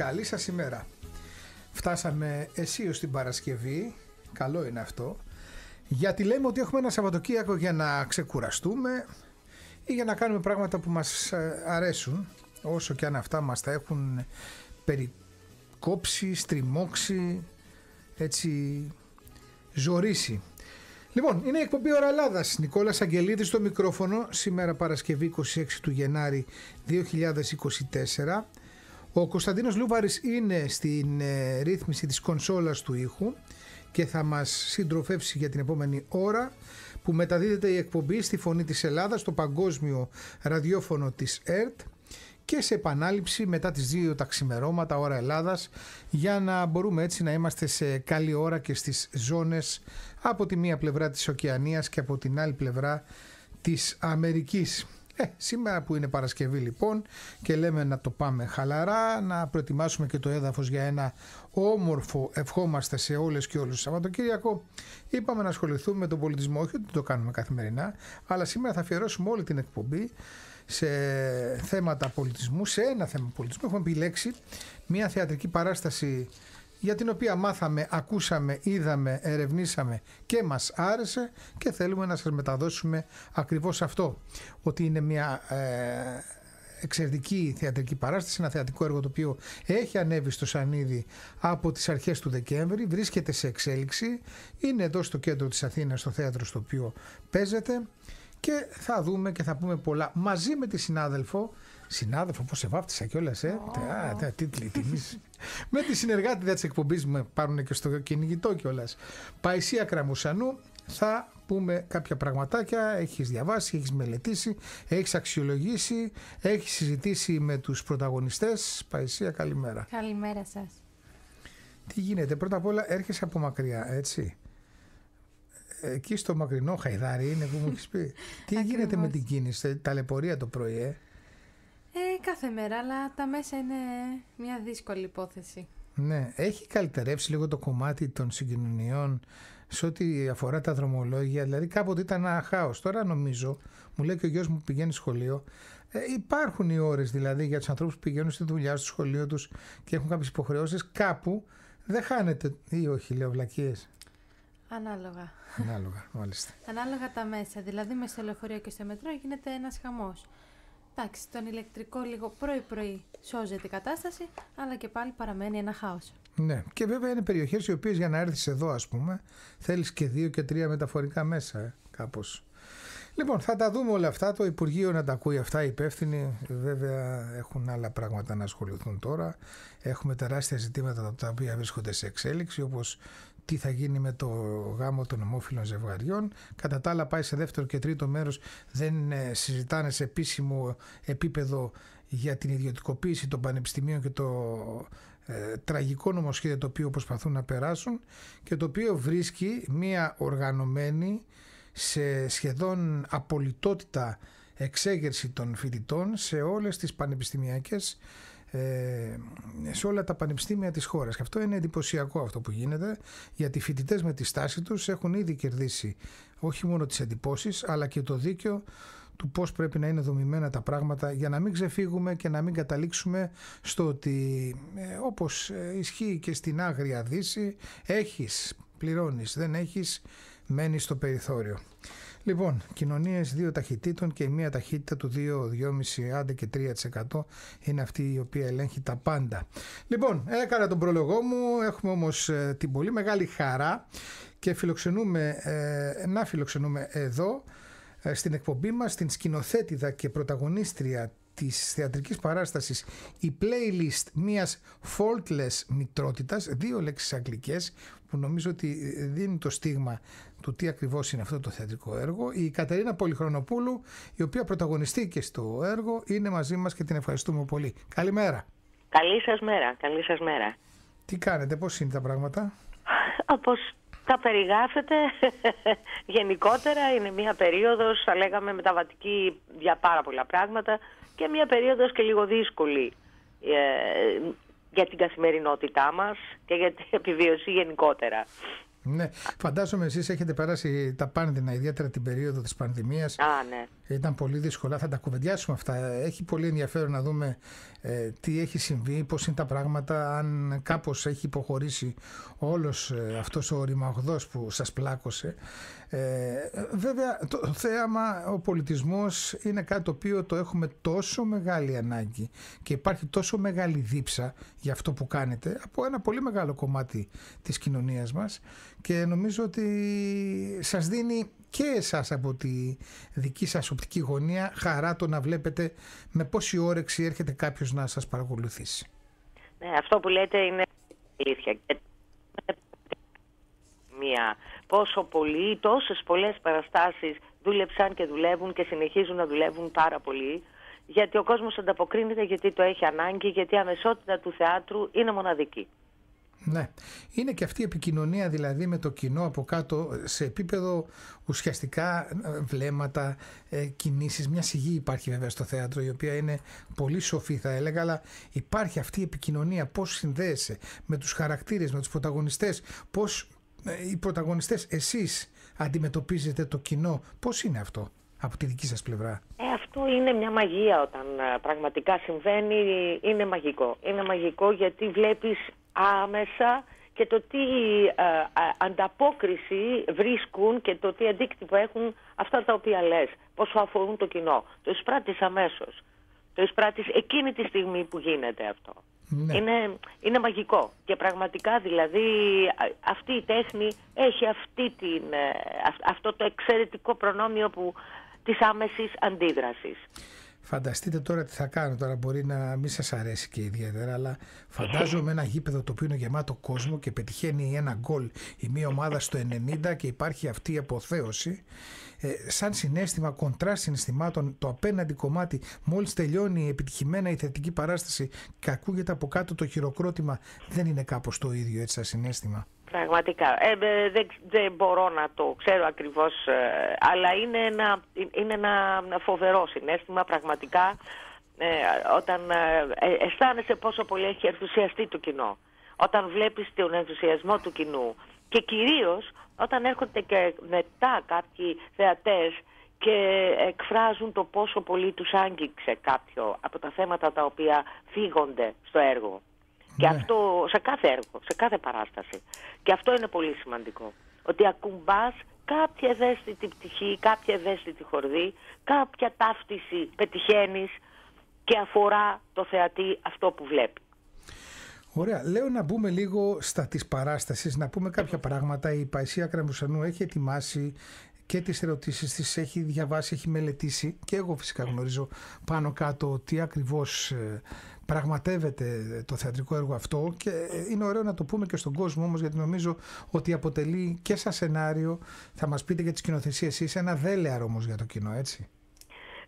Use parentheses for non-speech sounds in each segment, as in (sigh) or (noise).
Καλή σας ημέρα. Φτάσαμε αισίως στην Παρασκευή, καλό είναι αυτό, γιατί λέμε ότι έχουμε ένα Σαββατοκύριακο για να ξεκουραστούμε ή για να κάνουμε πράγματα που μας ε, αρέσουν, όσο και αν αυτά μας τα έχουν περικόψει, στριμώξει, έτσι ζωρίσει. Λοιπόν, είναι η εκπομπή Ωρα Ελλάδας. Νικόλας Αγγελίδης στο μικρόφωνο, σήμερα Παρασκευή 26 του Γενάρη 2024. Ο Κωνσταντίνος Λούβαρης είναι στην ε, ρύθμιση της κονσόλας του ήχου και θα μας συντροφεύσει για την επόμενη ώρα που μεταδίδεται η εκπομπή στη Φωνή της Ελλάδας στο παγκόσμιο ραδιόφωνο της ΕΡΤ και σε επανάληψη μετά τις δύο τα ξημερώματα ώρα Ελλάδας για να μπορούμε έτσι να είμαστε σε καλή ώρα και στις ζώνες από τη μία πλευρά της Οκεανίας και από την άλλη πλευρά της Αμερικής. Ε, σήμερα που είναι Παρασκευή λοιπόν και λέμε να το πάμε χαλαρά, να προετοιμάσουμε και το έδαφος για ένα όμορφο ευχόμαστε σε όλες και όλους το Σαββατοκύριακο, είπαμε να ασχοληθούμε με τον πολιτισμό, όχι ότι το κάνουμε καθημερινά, αλλά σήμερα θα αφιερώσουμε όλη την εκπομπή σε θέματα πολιτισμού, σε ένα θέμα πολιτισμού. Έχουμε επιλέξει μια θεατρική παράσταση για την οποία μάθαμε, ακούσαμε, είδαμε, ερευνήσαμε και μας άρεσε και θέλουμε να σας μεταδώσουμε ακριβώς αυτό. Ότι είναι μια ε, εξαιρετική θεατρική παράσταση, ένα θεατρικό έργο το οποίο έχει ανέβει στο Σανίδι από τις αρχές του Δεκέμβρη, βρίσκεται σε εξέλιξη, είναι εδώ στο κέντρο της Αθήνας, στο θέατρο στο οποίο παίζεται και θα δούμε και θα πούμε πολλά μαζί με τη συνάδελφο Συνάδελφο, πώς σε βάφτισα κιόλας, ε; Oh. Α, τίτλοι τιμής. (laughs) με τη συνεργάτη της εκπομπής μου πάρουν και στο κυνηγητό κιόλας. Παϊσία Κραμουσανού, θα πούμε κάποια πραγματάκια. Έχεις διαβάσει, έχεις μελετήσει, έχεις αξιολογήσει, έχεις συζητήσει με τους πρωταγωνιστές. Παϊσία, καλημέρα. Καλημέρα σας. Τι γίνεται, πρώτα απ' όλα έρχεσαι από μακριά, έτσι; Εκεί στο μακρινό χαϊδάρι είναι που μου έχεις πει. (laughs) Τι γίνεται με την κίνηση, ταλαιπωρία το πρωί, ε; Ε, κάθε μέρα, αλλά τα μέσα είναι μια δύσκολη υπόθεση. Ναι, έχει καλυτερεύσει λίγο το κομμάτι των συγκοινωνιών σε ό,τι αφορά τα δρομολόγια. Δηλαδή κάποτε ήταν ένα χάος. Τώρα νομίζω, μου λέει και ο γιος μου που πηγαίνει σχολείο, ε, υπάρχουν οι ώρες δηλαδή για τους ανθρώπους που πηγαίνουν στη δουλειά, στο σχολείο τους και έχουν κάποιες υποχρεώσεις. Κάπου δεν χάνεται ή όχι, λέω βλακίες; Ανάλογα. Ανάλογα, μάλιστα. Ανάλογα τα μέσα. Δηλαδή με στο λεωφορείο και στο μετρό γίνεται ένας χαμός. Εντάξει, τον ηλεκτρικό λίγο πρωί-πρωί σώζεται η κατάσταση, αλλά και πάλι παραμένει ένα χάος. Ναι, και βέβαια είναι περιοχές οι οποίες για να έρθεις εδώ ας πούμε θέλεις και δύο και τρία μεταφορικά μέσα ε, κάπως. Λοιπόν, θα τα δούμε όλα αυτά. Το Υπουργείο να τα ακούει αυτά. Οι υπεύθυνοι βέβαια έχουν άλλα πράγματα να ασχοληθούν τώρα. Έχουμε τεράστια ζητήματα τα οποία βρίσκονται σε εξέλιξη, όπως τι θα γίνει με το γάμο των ομόφυλων ζευγαριών. Κατά τα άλλα πάει σε δεύτερο και τρίτο μέρος, δεν ε, συζητάνε σε επίσημο επίπεδο για την ιδιωτικοποίηση των πανεπιστημίων και το ε, τραγικό νομοσχέδιο το οποίο προσπαθούν να περάσουν και το οποίο βρίσκει μία οργανωμένη σε σχεδόν απολυτότητα εξέγερση των φοιτητών σε όλες τις πανεπιστημιακές ε, σε όλα τα πανεπιστήμια της χώρας. Και αυτό είναι εντυπωσιακό αυτό που γίνεται, γιατί οι φοιτητές με τη στάση τους έχουν ήδη κερδίσει όχι μόνο τις εντυπώσεις, αλλά και το δίκαιο του πώς πρέπει να είναι δομημένα τα πράγματα για να μην ξεφύγουμε και να μην καταλήξουμε στο ότι ε, όπως ε, ισχύει και στην Άγρια Δύση έχεις, πληρώνεις, δεν έχεις, μένεις στο περιθώριο. Λοιπόν, κοινωνίες δύο ταχυτήτων και η μία ταχύτητα του 2, 2,5 άντε και 3% είναι αυτή η οποία ελέγχει τα πάντα. Λοιπόν, έκανα τον προλογό μου, έχουμε όμως ε, την πολύ μεγάλη χαρά και φιλοξενούμε, ε, να φιλοξενούμε εδώ ε, στην εκπομπή μας την σκηνοθέτηδα και πρωταγωνίστρια της θεατρικής παράστασης η playlist μιας faultless μητρότητας, δύο λέξεις αγγλικές που νομίζω ότι δίνουν το στίγμα του τι ακριβώς είναι αυτό το θεατρικό έργο. Η Κατερίνα Πολυχρονοπούλου, η οποία πρωταγωνιστήκε στο έργο, είναι μαζί μας και την ευχαριστούμε πολύ. Καλημέρα. Καλή σας μέρα, καλή σας μέρα. Τι κάνετε, πώς είναι τα πράγματα; Όπως τα περιγράφετε (laughs) γενικότερα είναι μια περίοδος, θα λέγαμε μεταβατική για πάρα πολλά πράγματα και μια περίοδος και λίγο δύσκολη ε, για την καθημερινότητά μας και για την επιβίωση γενικότερα. Ναι, φαντάζομαι εσείς έχετε περάσει τα πάνδυνα, ιδιαίτερα την περίοδο της πανδημίας. Α, ναι. Ήταν πολύ δύσκολα. Θα τα κουβεντιάσουμε αυτά. Έχει πολύ ενδιαφέρον να δούμε ε, τι έχει συμβεί, πώς είναι τα πράγματα, αν κάπως έχει υποχωρήσει όλος ε, αυτός ο ρημαγδός που σας πλάκωσε. Ε, βέβαια, το θέαμα, ο πολιτισμός είναι κάτι το οποίο το έχουμε τόσο μεγάλη ανάγκη και υπάρχει τόσο μεγάλη δίψα για αυτό που κάνετε από ένα πολύ μεγάλο κομμάτι της κοινωνίας μας και νομίζω ότι σας δίνει και εσάς από τη δική σας οπτική γωνία χαρά το να βλέπετε με πόση όρεξη έρχεται κάποιος να σας παρακολουθήσει. Ναι, αυτό που λέτε είναι αλήθεια. Μία, πόσο πολλοί, τόσες πολλές παραστάσεις δούλεψαν και δουλεύουν και συνεχίζουν να δουλεύουν πάρα πολύ γιατί ο κόσμος ανταποκρίνεται, γιατί το έχει ανάγκη, γιατί η αμεσότητα του θεάτρου είναι μοναδική. Ναι. Είναι και αυτή η επικοινωνία δηλαδή με το κοινό από κάτω σε επίπεδο ουσιαστικά ε, βλέμματα, ε, κινήσεις. Μια σιγή υπάρχει βέβαια στο θέατρο η οποία είναι πολύ σοφή θα έλεγα αλλά υπάρχει αυτή η επικοινωνία πώς συνδέεσαι με τους χαρακτήρες, με τους πρωταγωνιστές, πώς ε, οι πρωταγωνιστές εσείς αντιμετωπίζετε το κοινό. Πώς είναι αυτό από τη δική σας πλευρά; Ε, αυτό είναι μια μαγεία όταν πραγματικά συμβαίνει, είναι μαγικό. Είναι μαγικό γιατί βλέπεις άμεσα και το τι ε, ε, ανταπόκριση βρίσκουν και το τι αντίκτυπο έχουν αυτά τα οποία λες, πόσο αφορούν το κοινό. Το εισπράττεις αμέσως. Το εισπράττεις εκείνη τη στιγμή που γίνεται αυτό. Ναι. Είναι, είναι μαγικό και πραγματικά δηλαδή αυτή η τέχνη έχει αυτή την, ε, αυτό το εξαιρετικό προνόμιο που, της άμεσης αντίδρασης. Φανταστείτε τώρα τι θα κάνω. Τώρα μπορεί να μην σας αρέσει και ιδιαίτερα, αλλά (laughs) φαντάζομαι ένα γήπεδο το οποίο είναι γεμάτο κόσμο και πετυχαίνει ένα γκολ η μία ομάδα στο 90 και υπάρχει αυτή η αποθέωση. Ε, σαν συνέστημα, κοντρά συναισθημάτων, το απέναντι κομμάτι, μόλις τελειώνει η επιτυχημένα η θετική παράσταση και ακούγεται από κάτω το χειροκρότημα, δεν είναι κάπως το ίδιο έτσι σαν συνέστημα; Πραγματικά. Ε, δεν, δεν μπορώ να το ξέρω ακριβώς, ε, αλλά είναι ένα, είναι ένα φοβερό συνέστημα πραγματικά ε, όταν ε, αισθάνεσαι πόσο πολύ έχει ενθουσιαστεί το κοινό. Όταν βλέπεις τον ενθουσιασμό του κοινού και κυρίως όταν έρχονται και μετά κάποιοι θεατές και εκφράζουν το πόσο πολύ τους άγγιξε κάποιο από τα θέματα τα οποία φύγονται στο έργο. Και ναι. αυτό σε κάθε έργο, σε κάθε παράσταση. Και αυτό είναι πολύ σημαντικό. Ότι ακουμπάς κάποια ευαίσθητη πτυχή, κάποια ευαίσθητη χορδή, κάποια ταύτιση πετυχαίνεις και αφορά το θεατή αυτό που βλέπει. Ωραία. Λέω να μπούμε λίγο στα της παράστασης, να πούμε κάποια πράγματα. Η Παϊσία Κραμουσανού έχει ετοιμάσει και τις ερωτήσεις της έχει διαβάσει, έχει μελετήσει και εγώ φυσικά γνωρίζω πάνω κάτω τι ακριβώς ε, πραγματεύεται το θεατρικό έργο αυτό και είναι ωραίο να το πούμε και στον κόσμο όμως γιατί νομίζω ότι αποτελεί και σαν σενάριο, θα μας πείτε για τις σκηνοθεσίες εσείς, ένα δέλεαρ όμως για το κοινό, έτσι.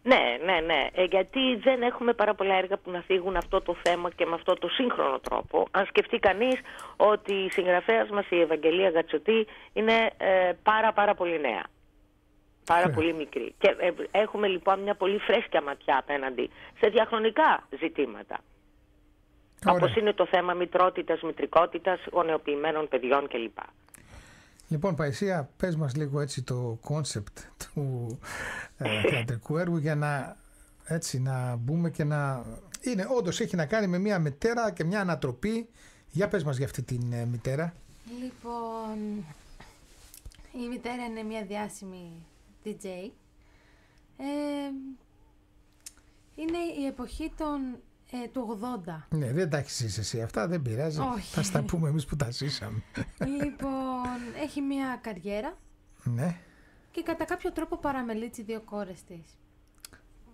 Ναι, ναι, ναι. Ε, γιατί δεν έχουμε πάρα πολλά έργα που να θίγουν αυτό το θέμα και με αυτό το σύγχρονο τρόπο. Αν σκεφτεί κανείς ότι η συγγραφέας μας, η Ευαγγελία Γατσοτή, είναι ε, πάρα πάρα πολύ νέα. Πάρα πολύ μικρή. Και ε, έχουμε λοιπόν μια πολύ φρέσκια ματιά απέναντι σε διαχρονικά ζητήματα. Όπως είναι το θέμα μητρότητας, μητρικότητας, γονεοποιημένων παιδιών κλπ. Λοιπόν, Παϊσία, πες μας λίγο έτσι το concept του ε, (laughs) θεατρικού έργου για να, έτσι, να μπούμε και να... Είναι, όντως έχει να κάνει με μια μητέρα και μια ανατροπή. Για πες μας για αυτή την ε, μητέρα. Λοιπόν, η μητέρα είναι μια διάσημη DJ. Ε, είναι η εποχή των ε, του 80. Ναι, δεν τα έχεις ζήσει εσύ αυτά, δεν πειράζει. Όχι. Θα στα πούμε εμείς που τα ζήσαμε. Λοιπόν, έχει μια καριέρα. Ναι. Και κατά κάποιο τρόπο παραμελεί τις δύο κόρες της.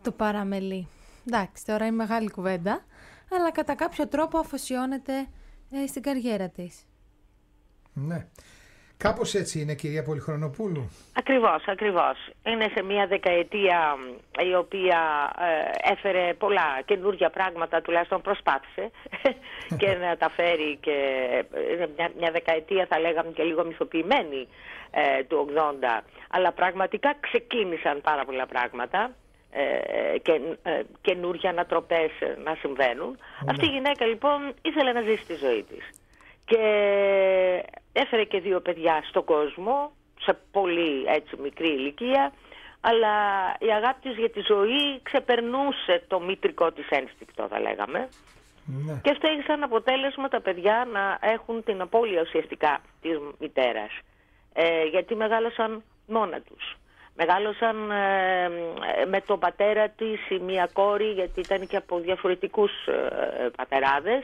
Το παραμελεί. Εντάξει, τώρα είναι μεγάλη κουβέντα. Αλλά κατά κάποιο τρόπο αφοσιώνεται ε, στην καριέρα της. Ναι. Κάπως έτσι είναι, κυρία Πολυχρονοπούλου. Ακριβώς, ακριβώς. Είναι σε μια δεκαετία η οποία ε, έφερε πολλά καινούργια πράγματα, τουλάχιστον προσπάθησε (laughs) και να τα φέρει και είναι μια, μια δεκαετία θα λέγαμε και λίγο μυθοποιημένη ε, του 80. Αλλά πραγματικά ξεκίνησαν πάρα πολλά πράγματα ε, και ε, καινούργια ανατροπές να συμβαίνουν. Ναι. Αυτή η γυναίκα λοιπόν ήθελε να ζήσει τη ζωή της. Και έφερε και δύο παιδιά στον κόσμο, σε πολύ έτσι μικρή ηλικία, αλλά η αγάπη της για τη ζωή ξεπερνούσε το μητρικό της ένστικτο, θα λέγαμε. Ναι. Και αυτό έχει σαν αποτέλεσμα τα παιδιά να έχουν την απώλεια ουσιαστικά της μητέρας. Ε, γιατί μεγάλωσαν μόνα τους. Μεγάλωσαν ε, με τον πατέρα της η μία κόρη, γιατί ήταν και από διαφορετικούς ε, πατεράδες.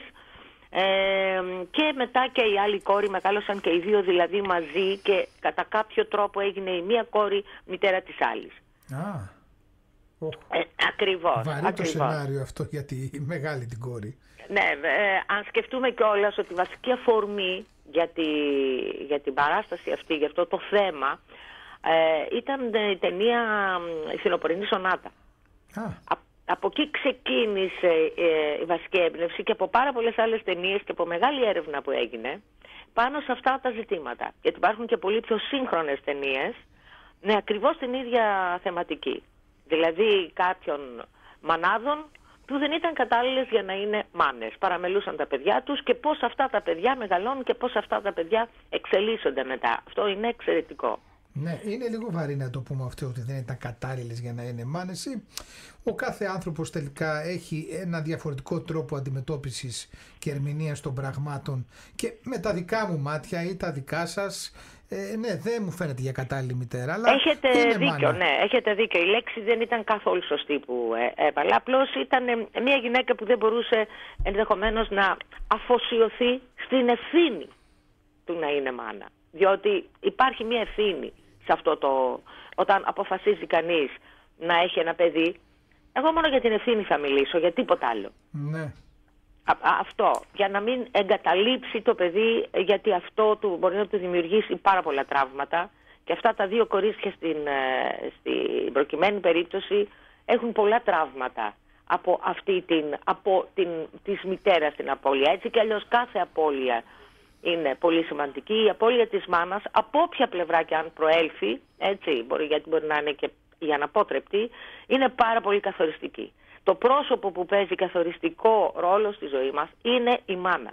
Ε, και μετά και η άλλη κόρη μεγάλωσαν και οι δύο δηλαδή μαζί και κατά κάποιο τρόπο έγινε η μία κόρη μητέρα της άλλης. Α, οχ. Ε, ακριβώς. βαρύ το ακριβώς. σενάριο αυτό για τη μεγάλη την κόρη. Ναι, ε, αν σκεφτούμε κιόλας ότι η βασική αφορμή για, τη, για την παράσταση αυτή, για αυτό το θέμα, ε, ήταν ε, η ταινία μ, «Η Φθινοπορεινή Σονάτα». Α, Α- από εκεί ξεκίνησε ε, η βασική έμπνευση και από πάρα πολλές άλλες ταινίες και από μεγάλη έρευνα που έγινε πάνω σε αυτά τα ζητήματα. Γιατί υπάρχουν και πολύ πιο σύγχρονες ταινίες με ακριβώς την ίδια θεματική. Δηλαδή κάποιων μανάδων που δεν ήταν κατάλληλες για να είναι μάνες. Παραμελούσαν τα παιδιά τους και πώς αυτά τα παιδιά μεγαλώνουν και πώς αυτά τα παιδιά εξελίσσονται μετά. Αυτό είναι εξαιρετικό. Ναι, είναι λίγο βαρύ να το πούμε αυτό ότι δεν ήταν κατάλληλες για να είναι μάνες. Ή Ο κάθε άνθρωπος τελικά έχει ένα διαφορετικό τρόπο αντιμετώπισης και ερμηνείας των πραγμάτων και με τα δικά μου μάτια ή τα δικά σας, ε, ναι, δεν μου φαίνεται για κατάλληλη μητέρα. Αλλά Έχετε είναι δίκιο, μάνα. ναι, έχετε δίκιο. Η λέξη δεν ήταν καθόλου σωστή που ε, έβαλα. Απλώς ήταν ε, μια γυναίκα που δεν μπορούσε ενδεχομένως να αφοσιωθεί στην ευθύνη του να είναι μάνα. Διότι υπάρχει μια ευθύνη σε αυτό το. Όταν αποφασίζει κανείς να έχει ένα παιδί. Εγώ μόνο για την ευθύνη θα μιλήσω, για τίποτα άλλο. Ναι. Α- α- αυτό, για να μην εγκαταλείψει το παιδί, ε, γιατί αυτό του μπορεί να του δημιουργήσει πάρα πολλά τραύματα και αυτά τα δύο κορίτσια στην, ε, στην προκειμένη περίπτωση έχουν πολλά τραύματα από αυτή την, από την, της μητέρας την απώλεια. Έτσι και αλλιώς κάθε απώλεια είναι πολύ σημαντική. Η απώλεια της μάνας, από όποια πλευρά και αν προέλθει, έτσι, μπορεί, γιατί μπορεί να είναι και η αναπότρεπτη, είναι πάρα πολύ καθοριστική. Το πρόσωπο που παίζει καθοριστικό ρόλο στη ζωή μας είναι η μάνα.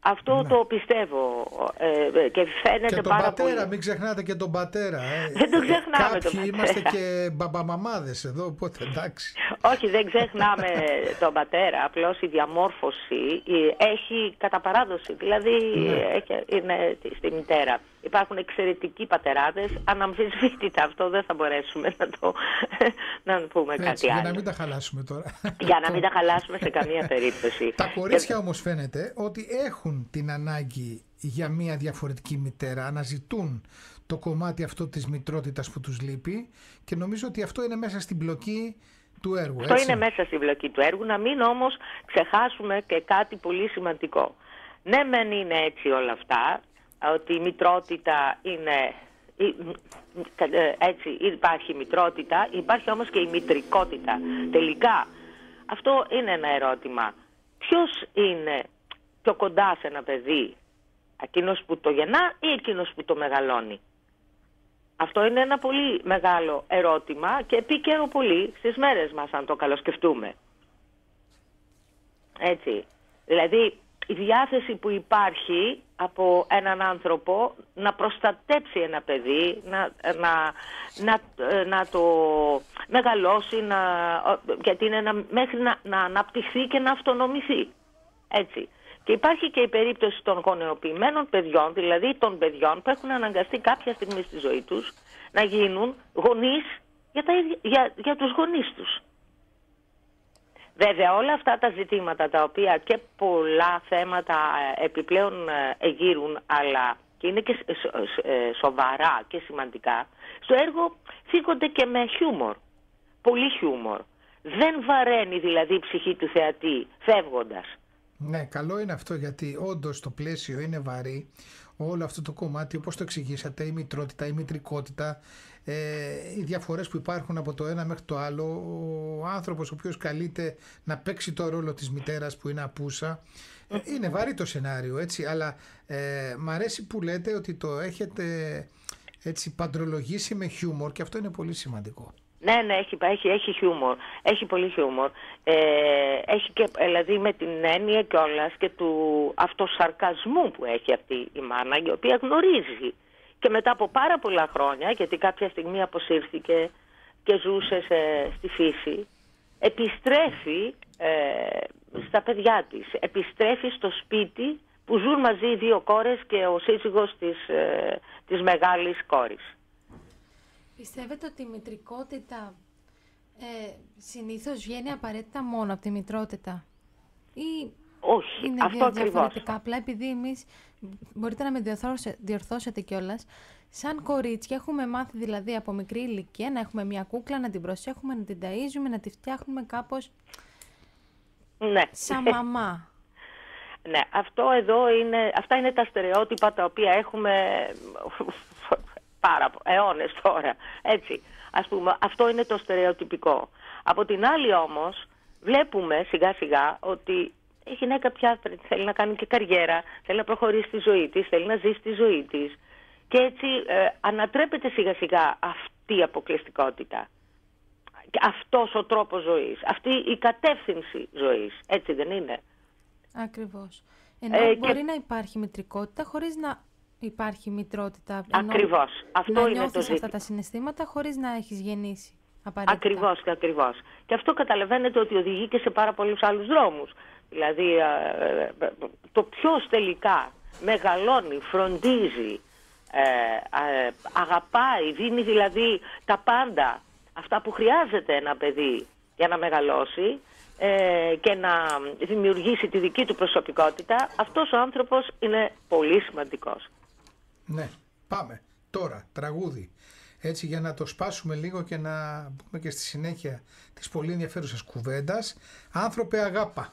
Αυτό Ναι. το πιστεύω ε, ε, και φαίνεται Και τον πάρα πατέρα, πολύ. μην ξεχνάτε και τον πατέρα. Ε. (laughs) Δεν τον ξεχνάμε Κάποιοι τον πατέρα. είμαστε και μπαμπαμαμάδες εδώ, οπότε εντάξει. (laughs) Όχι, δεν ξεχνάμε τον πατέρα. Απλώς η διαμόρφωση ε, έχει κατά παράδοση. Δηλαδή Ναι. έχει- είναι στη μητέρα. Υπάρχουν εξαιρετικοί πατεράδες. Αναμφισβήτητα (laughs) αυτό δεν θα μπορέσουμε να το (laughs) να πούμε Έτσι, κάτι για άλλο. να μην τα χαλάσουμε τώρα. Για να μην τα χαλάσουμε σε καμία (laughs) περίπτωση. Τα κορίτσια όμως φαίνεται ότι έχουν την ανάγκη για μια διαφορετική μητέρα, αναζητούν το κομμάτι αυτό της μητρότητας που τους λείπει και νομίζω ότι αυτό είναι μέσα στην πλοκή του έργου. Αυτό έτσι. είναι μέσα στη βλακή του έργου. Να μην όμως ξεχάσουμε και κάτι πολύ σημαντικό. Ναι, μεν είναι έτσι όλα αυτά, ότι η μητρότητα είναι... η- ε, Έτσι, υπάρχει η μητρότητα, υπάρχει όμως και η μητρικότητα. Τελικά, αυτό είναι ένα ερώτημα. Ποιος είναι πιο κοντά σε ένα παιδί, εκείνος που το γεννά ή εκείνος που το μεγαλώνει; Αυτό είναι ένα πολύ μεγάλο ερώτημα και επίκαιρο πολύ στις μέρες μας αν το καλοσκεφτούμε. Έτσι. Δηλαδή η διάθεση που υπάρχει από έναν άνθρωπο να προστατέψει ένα παιδί, να, να, να, να το μεγαλώσει, να, γιατί είναι να, μέχρι να, να αναπτυχθεί και να αυτονομηθεί. Έτσι. Και υπάρχει και η περίπτωση των γονεοποιημένων παιδιών, δηλαδή των παιδιών που έχουν αναγκαστεί κάποια στιγμή στη ζωή τους να γίνουν γονείς για, τα, ίδια- για, για τους γονείς τους. Βέβαια όλα αυτά τα ζητήματα τα οποία και πολλά θέματα ε, επιπλέον ε, εγείρουν αλλά και είναι και σ- σ- ε, σοβαρά και σημαντικά στο έργο θίγονται και με χιούμορ, πολύ χιούμορ. Δεν βαραίνει δηλαδή η ψυχή του θεατή φεύγοντας. Ναι, καλό είναι αυτό γιατί όντως το πλαίσιο είναι βαρύ. Όλο αυτό το κομμάτι, όπως το εξηγήσατε, η μητρότητα, η μητρικότητα, ε, οι διαφορές που υπάρχουν από το ένα μέχρι το άλλο, ο άνθρωπος ο οποίος καλείται να παίξει το ρόλο της μητέρας που είναι απούσα. Ε, είναι βαρύ το σενάριο, έτσι, αλλά ε, μ' αρέσει που λέτε ότι το έχετε έτσι παντρολογήσει με χιούμορ και αυτό είναι πολύ σημαντικό. Ναι, ναι, έχει, έχει, έχει χιούμορ. Έχει πολύ χιούμορ. Ε, έχει και, δηλαδή με την έννοια κιόλας και του αυτοσαρκασμού που έχει αυτή η μάνα, η οποία γνωρίζει. και μετά από πάρα πολλά χρόνια, γιατί κάποια στιγμή αποσύρθηκε και ζούσε στη φύση, επιστρέφει ε, στα παιδιά της. Επιστρέφει στο σπίτι που ζουν μαζί οι δύο κόρες και ο σύζυγος της, ε, της μεγάλης κόρης. Πιστεύετε ότι η μητρικότητα ε, συνήθως βγαίνει απαραίτητα μόνο από τη μητρότητα; Ή όχι, είναι αυτό διαφορετικά; Απλά επειδή εμείς, μπορείτε να με διορθώσετε, διορθώσετε κιόλας, σαν κορίτσια έχουμε μάθει δηλαδή από μικρή ηλικία να έχουμε μια κούκλα, να την προσέχουμε, να την ταΐζουμε, να τη φτιάχνουμε κάπως ναι. σαν (laughs) μαμά. Ναι, αυτό εδώ είναι, αυτά είναι τα στερεότυπα τα οποία έχουμε πάρα αιώνες τώρα. Έτσι, ας πούμε, αυτό είναι το στερεοτυπικό. Από την άλλη όμως, βλέπουμε σιγά σιγά ότι η γυναίκα πια θέλει να κάνει και καριέρα, θέλει να προχωρήσει στη ζωή της, θέλει να ζήσει τη ζωή της. Και έτσι ε, ανατρέπεται σιγά σιγά αυτή η αποκλειστικότητα. Αυτός ο τρόπος ζωής, αυτή η κατεύθυνση ζωής, έτσι δεν είναι. Ακριβώς. Ενώ ε, μπορεί να υπάρχει μητρικότητα χωρίς να υπάρχει μητρότητα. Ακριβώς. Αυτό να είναι το ζήτημα. αυτά τα συναισθήματα χωρίς να έχεις γεννήσει. Ακριβώς και ακριβώς. Και αυτό καταλαβαίνετε ότι οδηγεί και σε πάρα πολλούς άλλους δρόμους. Δηλαδή ε, ε, το ποιος τελικά μεγαλώνει, φροντίζει, ε, αγαπάει, δίνει δηλαδή τα πάντα αυτά που χρειάζεται ένα παιδί για να μεγαλώσει και να δημιουργήσει τη δική του προσωπικότητα, αυτός ο άνθρωπος είναι πολύ σημαντικός. Ναι, πάμε. Τώρα, τραγούδι. Έτσι για να το σπάσουμε λίγο και να πούμε και στη συνέχεια της πολύ ενδιαφέρουσας κουβέντας. Άνθρωπε αγάπα.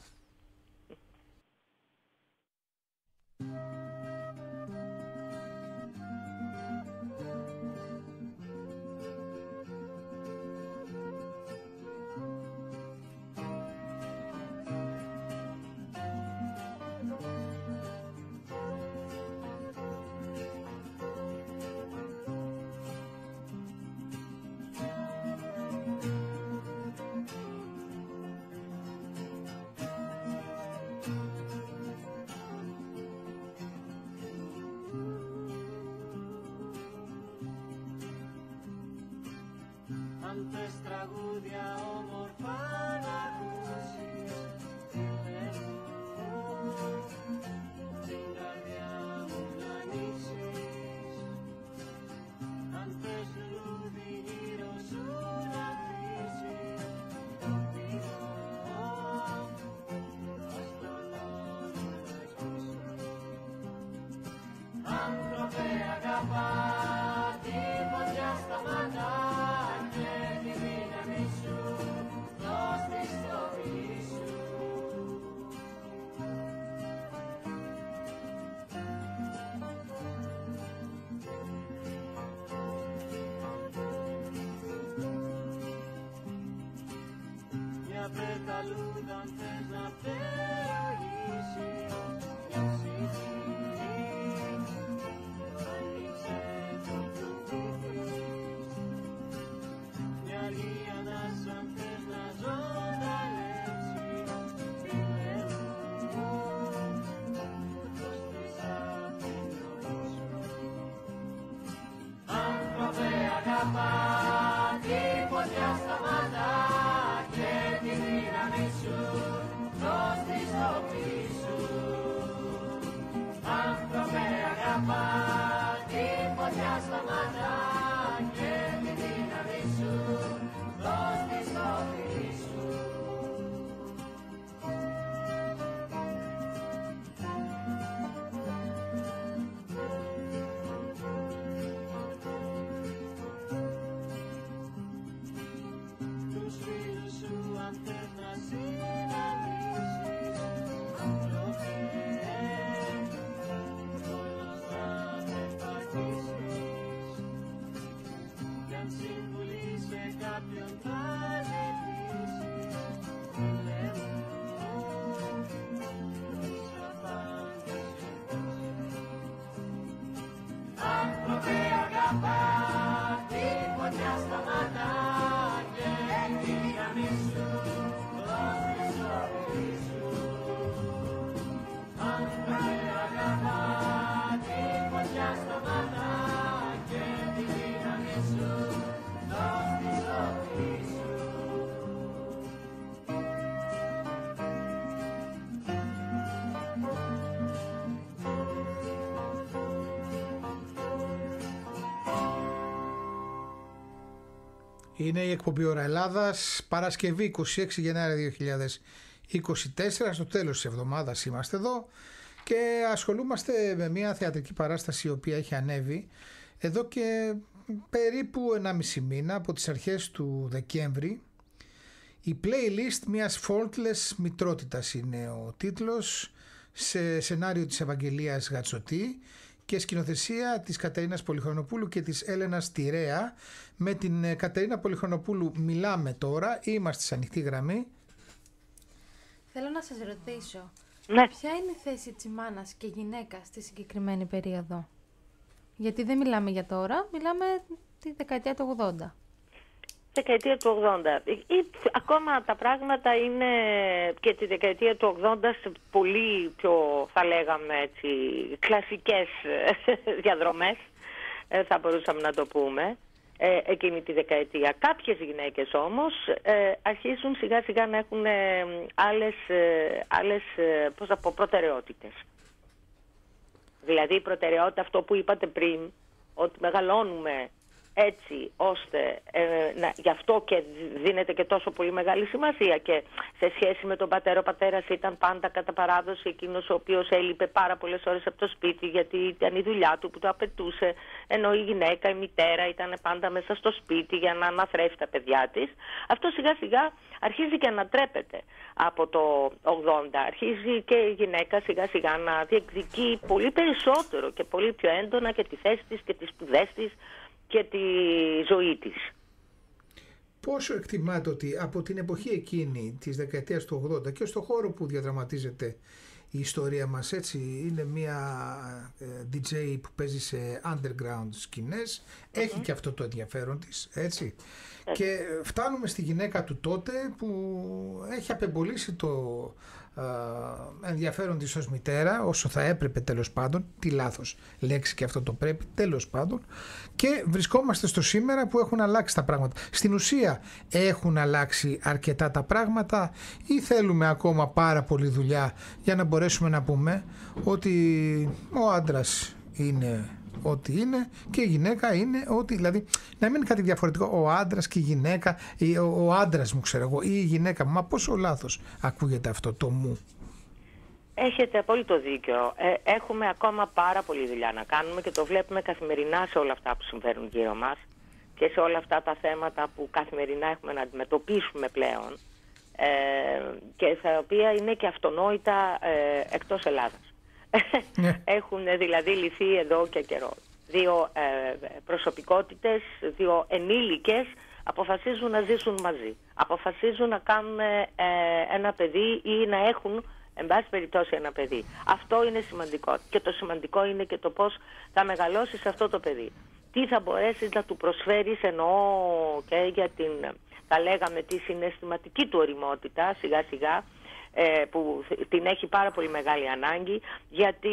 la you. Είναι η εκπομπή Ωρα Ελλάδας, Παρασκευή 26 Γενάρη 2024, στο τέλος της εβδομάδας είμαστε εδώ και ασχολούμαστε με μια θεατρική παράσταση η οποία έχει ανέβει εδώ και περίπου 1,5 μήνα από τις αρχές του Δεκέμβρη. Η playlist μιας faultless μητρότητας είναι ο τίτλος σε σενάριο της Ευαγγελίας Γατσοτή και σκηνοθεσία της Κατερίνας Πολυχρονοπούλου και της Έλενας Τυρέα. Με την ε, Κατερίνα Πολυχρονοπούλου μιλάμε τώρα, είμαστε σε ανοιχτή γραμμή. Θέλω να σας ρωτήσω, Ναι. ποια είναι η θέση της μάνας και γυναίκας στη συγκεκριμένη περίοδο; Γιατί δεν μιλάμε για τώρα, μιλάμε τη δεκαετία του 80. Δεκαετία του 80. Ή, ακόμα τα πράγματα είναι και τη δεκαετία του 80 σε πολύ πιο, θα λέγαμε έτσι, κλασικές ε, διαδρομές, ε, θα μπορούσαμε να το πούμε, ε, εκείνη τη δεκαετία. Κάποιες γυναίκες όμως ε, αρχίζουν σιγά σιγά να έχουν ε, άλλες, ε, άλλες ε, πώς θα πω, προτεραιότητες. Δηλαδή η προτεραιότητα αυτό που είπατε πριν, ότι μεγαλώνουμε έτσι ώστε ε, να, γι' αυτό και δίνεται και τόσο πολύ μεγάλη σημασία και σε σχέση με τον πατέρα, ο πατέρας ήταν πάντα κατά παράδοση εκείνος ο οποίος έλειπε πάρα πολλές ώρες από το σπίτι γιατί ήταν η δουλειά του που το απαιτούσε ενώ η γυναίκα, η μητέρα ήταν πάντα μέσα στο σπίτι για να αναθρέφει τα παιδιά της. Αυτό σιγά σιγά αρχίζει και ανατρέπεται από το 80. Αρχίζει και η γυναίκα σιγά σιγά να διεκδικεί πολύ περισσότερο και πολύ πιο έντονα και τη θέση της και τις σπουδές της και τη ζωή της. Πόσο εκτιμάτε ότι από την εποχή εκείνη της δεκαετίας του 80 και στο χώρο που διαδραματίζεται η ιστορία μας έτσι είναι μια ε, DJ που παίζει σε underground σκηνες έχει και αυτό το ενδιαφέρον της έτσι. Και φτάνουμε στη γυναίκα του τότε που έχει απεμπολίσει το ε, ενδιαφέρον της ως μητέρα όσο θα έπρεπε τέλος πάντων τι λάθος λέξη και αυτό το πρέπει τέλος πάντων. Και βρισκόμαστε στο σήμερα που έχουν αλλάξει τα πράγματα. Στην ουσία έχουν αλλάξει αρκετά τα πράγματα ή θέλουμε ακόμα πάρα πολύ δουλειά για να μπορέσουμε να πούμε ότι ο άντρας είναι ό,τι είναι και η γυναίκα είναι ό,τι. Δηλαδή, να μην είναι κάτι διαφορετικό. Ο άντρας και η γυναίκα, ή ο, ο άντρας μου, ξέρω εγώ, ή η γυναίκα μου. Μα πόσο λάθος ακούγεται αυτό το μου. Έχετε απόλυτο δίκιο. Ε, έχουμε ακόμα πάρα πολλή δουλειά να κάνουμε και το βλέπουμε καθημερινά σε όλα αυτά που συμβαίνουν γύρω μας και σε όλα αυτά τα θέματα που καθημερινά έχουμε να αντιμετωπίσουμε πλέον ε, και τα οποία είναι και αυτονόητα ε, εκτός Ελλάδας. Ναι. (laughs) Έχουν δηλαδή λυθεί εδώ και καιρό. Δύο ε, προσωπικότητες, δύο ενήλικες αποφασίζουν να ζήσουν μαζί. Αποφασίζουν να κάνουν ε, ένα παιδί ή να έχουν εν πάση περιπτώσει ένα παιδί. Αυτό είναι σημαντικό. Και το σημαντικό είναι και το πώς θα μεγαλώσεις αυτό το παιδί. Τι θα μπορέσεις να του προσφέρεις εννοώ και για την, θα λέγαμε, τη συναισθηματική του οριμότητα σιγά σιγά ε, που την έχει πάρα πολύ μεγάλη ανάγκη γιατί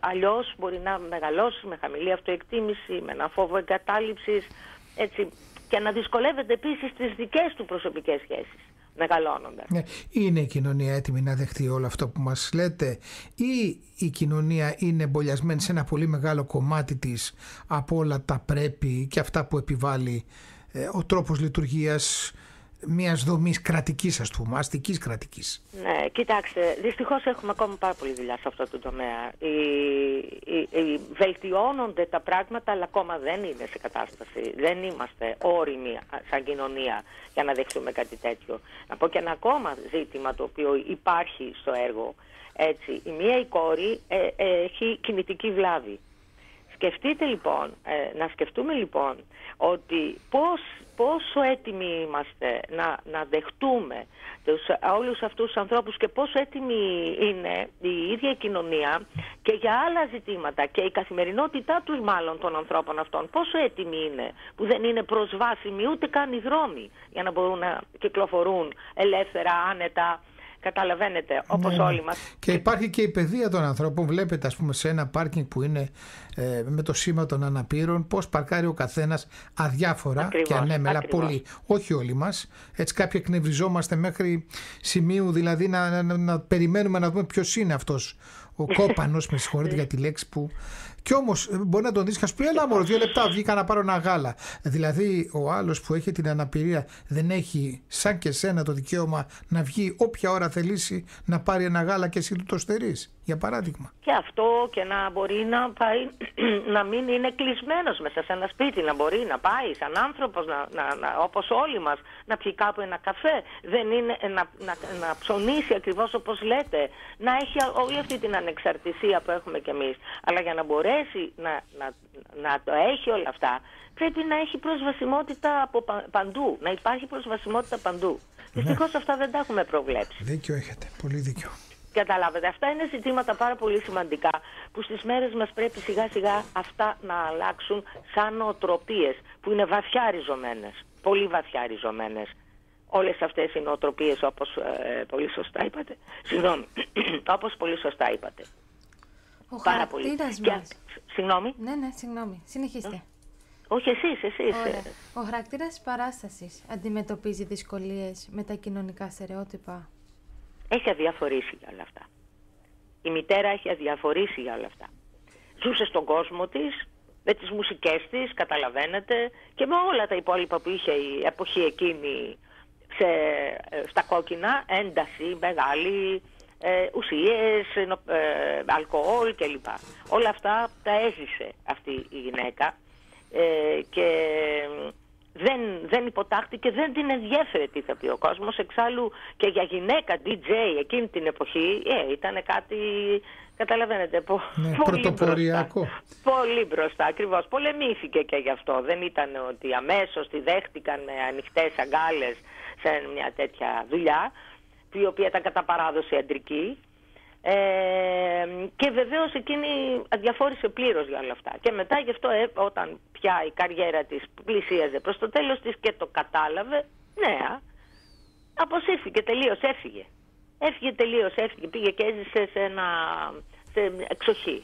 αλλιώς μπορεί να μεγαλώσει με χαμηλή αυτοεκτίμηση, με ένα φόβο εγκατάλειψης έτσι, και να δυσκολεύεται επίσης τις δικές του προσωπικές σχέσεις μεγαλώνοντας. Ναι. Είναι η κοινωνία έτοιμη να δεχτεί όλο αυτό που μας λέτε ή η κοινωνία είναι εμπολιασμένη σε ένα πολύ μεγάλο κομμάτι της από όλα τα πρέπει και αυτά που επιβάλλει ε, ο τρόπος λειτουργίας μιας δομής κρατικής ας πούμε, αστικής κρατικής. Ναι, κοιτάξτε, δυστυχώς έχουμε ακόμα πάρα πολλή δουλειά σε αυτό το τομέα. Οι, οι, οι, βελτιώνονται τα πράγματα, αλλά ακόμα δεν είναι σε κατάσταση. Δεν είμαστε όριμοι σαν κοινωνία για να δεχτούμε κάτι τέτοιο. Να πω και ένα ακόμα ζήτημα το οποίο υπάρχει στο έργο. Έτσι, η μία η κόρη ε, ε, έχει κινητική βλάβη. Σκεφτείτε λοιπόν, ε, να σκεφτούμε λοιπόν ότι πώς, πόσο έτοιμοι είμαστε να, να δεχτούμε τους, όλους αυτούς τους ανθρώπους και πόσο έτοιμη είναι η ίδια η κοινωνία και για άλλα ζητήματα και η καθημερινότητά τους μάλλον των ανθρώπων αυτών. Πόσο έτοιμοι είναι που δεν είναι προσβάσιμοι ούτε καν οι δρόμοι για να μπορούν να κυκλοφορούν ελεύθερα, άνετα Καταλαβαίνετε, όπως Ναι, ναι. όλοι μας. Και υπάρχει και η παιδεία των ανθρώπων. Βλέπετε, ας πούμε, σε ένα πάρκινγκ που είναι ε, με το σήμα των αναπήρων, πώς παρκάρει ο καθένας αδιάφορα Ακριβώς, και ανέμελα. ακριβώς. Πολύ. Όχι όλοι μας. Έτσι, κάποιοι εκνευριζόμαστε μέχρι σημείου, δηλαδή να, να, να περιμένουμε να δούμε ποιος είναι αυτός ο (laughs) κόπανος, με συγχωρείτε για τη λέξη που. Κι όμως μπορεί να τον δεις και να σου πει: Έλα, μωρό, δύο λεπτά βγήκα να πάρω ένα γάλα. Δηλαδή, ο άλλος που έχει την αναπηρία δεν έχει, σαν και σένα, το δικαίωμα να βγει όποια ώρα θελήσει να πάρει ένα γάλα και εσύ του το στερείς, για παράδειγμα. Και αυτό και να μπορεί να πάει, (clears throat) να μην είναι κλεισμένος μέσα σε ένα σπίτι, να μπορεί να πάει σαν άνθρωπος, να, να, να, όπως όλοι μας, να πιει κάπου ένα καφέ, δεν είναι, να, να, να ψωνίσει ακριβώς όπως λέτε, να έχει όλη αυτή την ανεξαρτησία που έχουμε κι εμείς. Αλλά για να μπορέσει να, να, να το έχει όλα αυτά, πρέπει να έχει προσβασιμότητα από πα- παντού, να υπάρχει προσβασιμότητα παντού. Δυστυχώς αυτά δεν τα έχουμε προβλέψει. Δίκιο έχετε, πολύ δίκιο. Καταλάβετε, αυτά είναι ζητήματα πάρα πολύ σημαντικά που στις μέρες μας πρέπει σιγά σιγά αυτά να αλλάξουν σαν νοοτροπίες που είναι βαθιά ριζωμένες, πολύ βαθιά ριζωμένες. Όλες αυτές οι νοοτροπίες όπως ε, πολύ σωστά είπατε, συγγνώμη, (clears throat) όπως πολύ σωστά είπατε. Ο Πάρα πολύ. χαρακτήρας Και- μας. Συγγνώμη, Ναι, ναι, συγγνώμη. Συνεχίστε. όχι εσείς, εσείς. Ωραία. ε, Ο χαρακτήρας της παράστασης αντιμετωπίζει δυσκολίες με τα κοινωνικά στερεότυπα. Έχει αδιαφορήσει για όλα αυτά. Η μητέρα έχει αδιαφορήσει για όλα αυτά. Ζούσε στον κόσμο της, με τις μουσικές της, καταλαβαίνετε, και με όλα τα υπόλοιπα που είχε η εποχή εκείνη σε, ε, στα κόκκινα, ένταση μεγάλη, ε, ουσίες, νο- ε, αλκοόλ κλπ. Όλα αυτά τα έζησε αυτή η γυναίκα ε, και δεν, δεν υποτάχτηκε, δεν την ενδιέφερε τι θα πει ο κόσμος. Εξάλλου και για γυναίκα DJ εκείνη την εποχή ε, ήταν κάτι, καταλαβαίνετε, πο, Ναι, πολύ πρωτοποριακό. μπροστά. Πολύ μπροστά, ακριβώς. Πολεμήθηκε και γι' αυτό. Δεν ήταν ότι αμέσως τη δέχτηκαν με ανοιχτές αγκάλες σε μια τέτοια δουλειά, η οποία ήταν κατά παράδοση αντρική. Ε, και βεβαίως εκείνη αδιαφόρησε πλήρως για όλα αυτά. Και μετά γι' αυτό ε, όταν πια η καριέρα της πλησίαζε προς το τέλος της και το κατάλαβε, ναι, α, αποσύρθηκε τελείως, έφυγε. Έφυγε τελείως, έφυγε, πήγε και έζησε σε ένα σε εξοχή.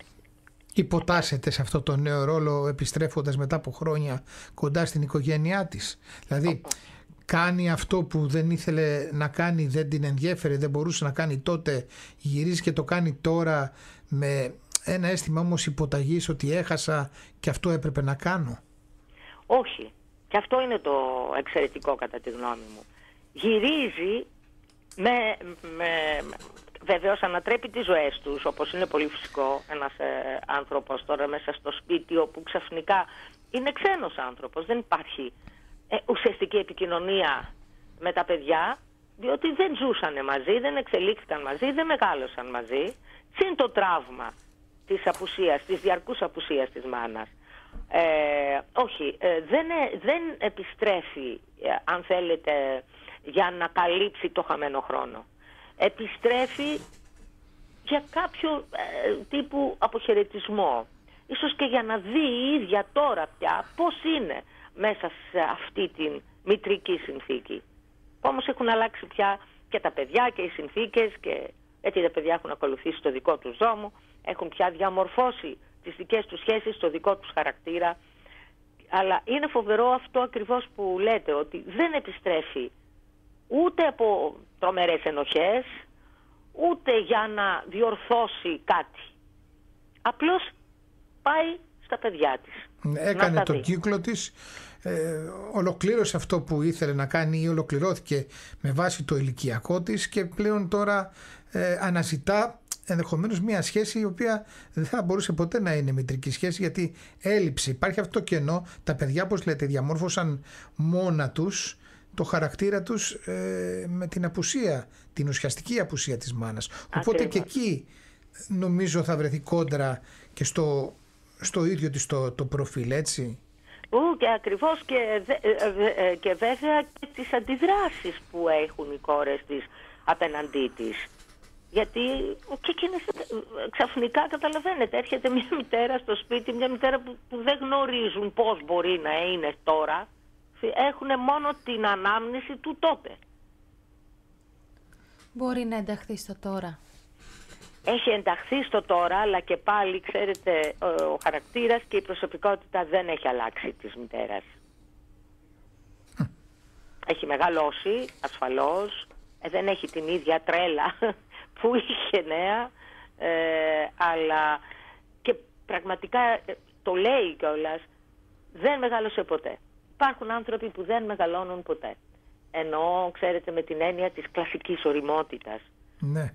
Υποτάσσεται σε αυτό το νέο ρόλο επιστρέφοντας μετά από χρόνια κοντά στην οικογένειά της. Δηλαδή κάνει αυτό που δεν ήθελε να κάνει, δεν την ενδιέφερε, δεν μπορούσε να κάνει τότε, γυρίζει και το κάνει τώρα με ένα αίσθημα όμως υποταγής ότι έχασα και αυτό έπρεπε να κάνω. Όχι. Και αυτό είναι το εξαιρετικό κατά τη γνώμη μου. Γυρίζει με, με βεβαίως ανατρέπει τις ζωές τους, όπως είναι πολύ φυσικό ένας ε, άνθρωπος τώρα μέσα στο σπίτι όπου ξαφνικά είναι ξένος άνθρωπος, δεν υπάρχει ε, ουσιαστική επικοινωνία με τα παιδιά, διότι δεν ζούσανε μαζί, δεν εξελίχθηκαν μαζί, δεν μεγάλωσαν μαζί, συν το τραύμα της απουσίας, της διαρκούς απουσίας της μάνας. Ε, όχι, ε, δεν, ε, δεν επιστρέφει, ε, αν θέλετε, για να καλύψει το χαμένο χρόνο. Επιστρέφει για κάποιο ε, τύπου αποχαιρετισμό. Ίσως και για να δει η ίδια τώρα πια πώς είναι μέσα σε αυτή την μητρική συνθήκη. Όμως έχουν αλλάξει πια και τα παιδιά και οι συνθήκες και έτσι τα παιδιά έχουν ακολουθήσει το δικό τους δρόμο, έχουν πια διαμορφώσει τις δικές τους σχέσεις, το δικό τους χαρακτήρα. Αλλά είναι φοβερό αυτό ακριβώς που λέτε, ότι δεν επιστρέφει ούτε από τρομερές ενοχές, ούτε για να διορθώσει κάτι. Απλώς πάει στα παιδιά της. Έκανε τα τον δει. κύκλο της, ε, ολοκλήρωσε αυτό που ήθελε να κάνει ή ολοκληρώθηκε με βάση το ηλικιακό της και πλέον τώρα ε, αναζητά ενδεχομένως μια σχέση η οποία δεν θα μπορούσε ποτέ να είναι μητρική σχέση γιατί έλειψε. Υπάρχει αυτό το κενό, τα παιδιά όπως λέτε διαμόρφωσαν μόνα τους το χαρακτήρα τους ε, με την απουσία, την ουσιαστική απουσία της μάνας. Οπότε και Ακριβώς. εκεί νομίζω θα βρεθεί κόντρα και στο, στο ίδιο της το, το προφίλ, έτσι; Ου, και ακριβώς και, δε- ε, ε, ε, και βέβαια και τις αντιδράσεις που έχουν οι κόρες της απέναντί της. Γιατί και εκείνες ε, ξαφνικά καταλαβαίνετε, έρχεται μια μητέρα στο σπίτι, μια μητέρα που, που δεν γνωρίζουν πώς μπορεί να είναι τώρα. Έχουν μόνο την ανάμνηση του τότε. Μπορεί να ενταχθεί στο τώρα. Έχει ενταχθεί στο τώρα, αλλά και πάλι, ξέρετε, ο, ο χαρακτήρας και η προσωπικότητα δεν έχει αλλάξει της μητέρας. Έχει μεγαλώσει, ασφαλώς, ε, δεν έχει την ίδια τρέλα (laughs) που είχε νέα, ε, αλλά και πραγματικά ε, το λέει κιόλας, δεν μεγάλωσε ποτέ. Υπάρχουν άνθρωποι που δεν μεγαλώνουν ποτέ. Ενώ, ξέρετε, με την έννοια της κλασικής οριμότητας. Ναι.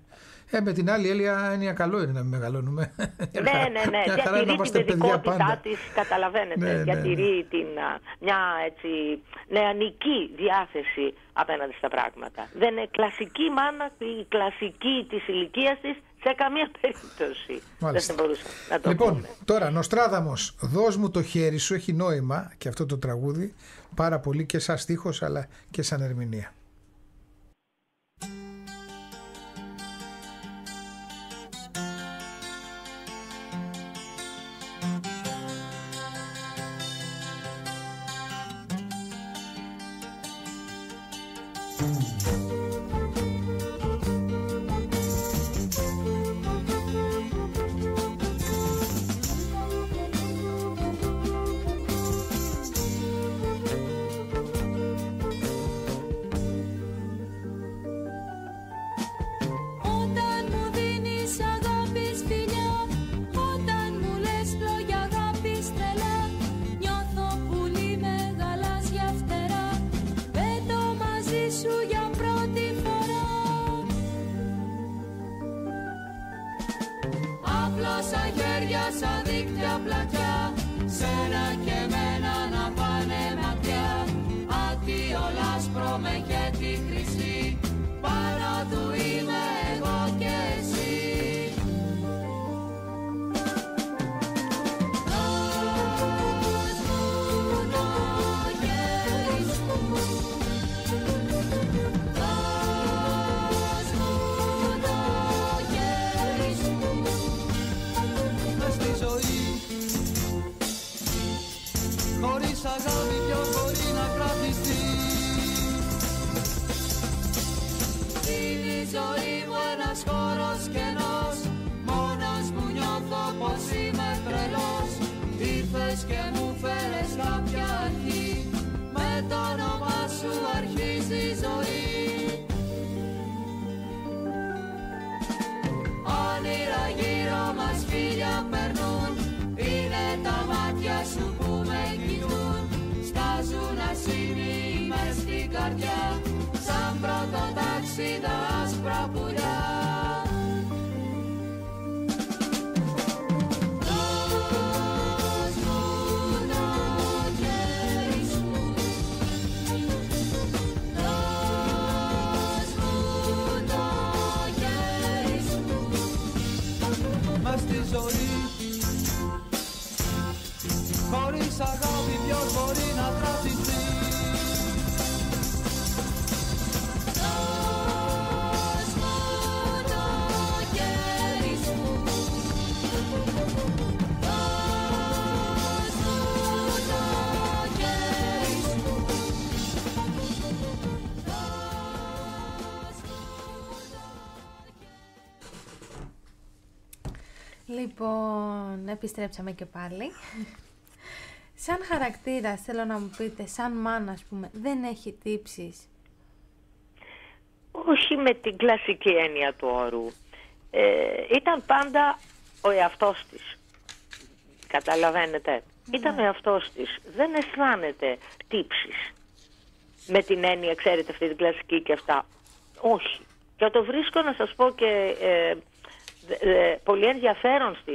Ε, με την άλλη έλεια έννοια καλό είναι να μην μεγαλώνουμε. Ναι, ναι, ναι. (laughs) Μια χαρά να Διατηρεί την είμαστε παιδιά παιδικότητά πάντα. της, καταλαβαίνετε. Ναι, ναι, Διατηρεί την, α, μια έτσι, νεανική διάθεση απέναντι στα πράγματα. Δεν είναι κλασική μάνα, η κλασική της ηλικίας της σε καμία περίπτωση. Μάλιστα. Δεν θα μπορούσα να το Λοιπόν, πούμε. τώρα, Νοστράδαμος, δώσ' μου το χέρι σου, έχει νόημα και αυτό το τραγούδι, πάρα πολύ και σαν στίχος αλλά και σαν ερμηνεία. casa digna, plata. Ζωή μου ένας χώρος κενός. Μόνος μου νιώθω πως είμαι τρελός. Ήρθες και μου φέρες κάποια αρχή. Με το όνομά σου αρχίζει η ζωή. Όνειρα γύρω μας φίλια περνούν. Είναι τα μάτια σου που με κοιτούν. Στάζουν ασήμοι μες στην καρδιά. Σαν πρώτο ταξίδα αγάπη ποιος μπορεί να κρατηθεί Δώσ' μου το χέρι σου Δώσ' μου το χέρι σου Λοιπόν, επιστρέψαμε και πάλι. Σαν χαρακτήρα, θέλω να μου πείτε, σαν μάνα, ας πούμε, δεν έχει τύψεις; Όχι με την κλασική έννοια του όρου. Ε, ήταν πάντα ο εαυτός της. Καταλαβαίνετε; Ήταν ο εαυτός της. Δεν αισθάνεται τύψεις. Με την έννοια, ξέρετε, αυτή την κλασική και αυτά. Όχι. Και το βρίσκω να σας πω και ε, ε, πολύ ενδιαφέρον στη,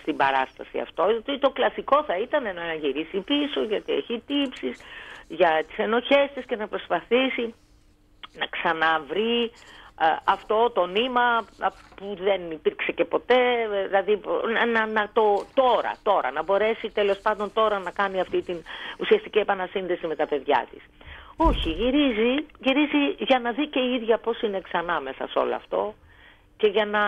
στην παράσταση αυτό. ότι το κλασικό θα ήταν να γυρίσει πίσω γιατί έχει τύψεις για τις ενοχές της και να προσπαθήσει να ξαναβρει ε, αυτό το νήμα α, που δεν υπήρξε και ποτέ, ε, δηλαδή να, να, να το τώρα, τώρα, να μπορέσει τέλος πάντων τώρα να κάνει αυτή την ουσιαστική επανασύνδεση με τα παιδιά της. Όχι, γυρίζει, γυρίζει για να δει και η ίδια πώς είναι ξανά μέσα σε όλο αυτό και για να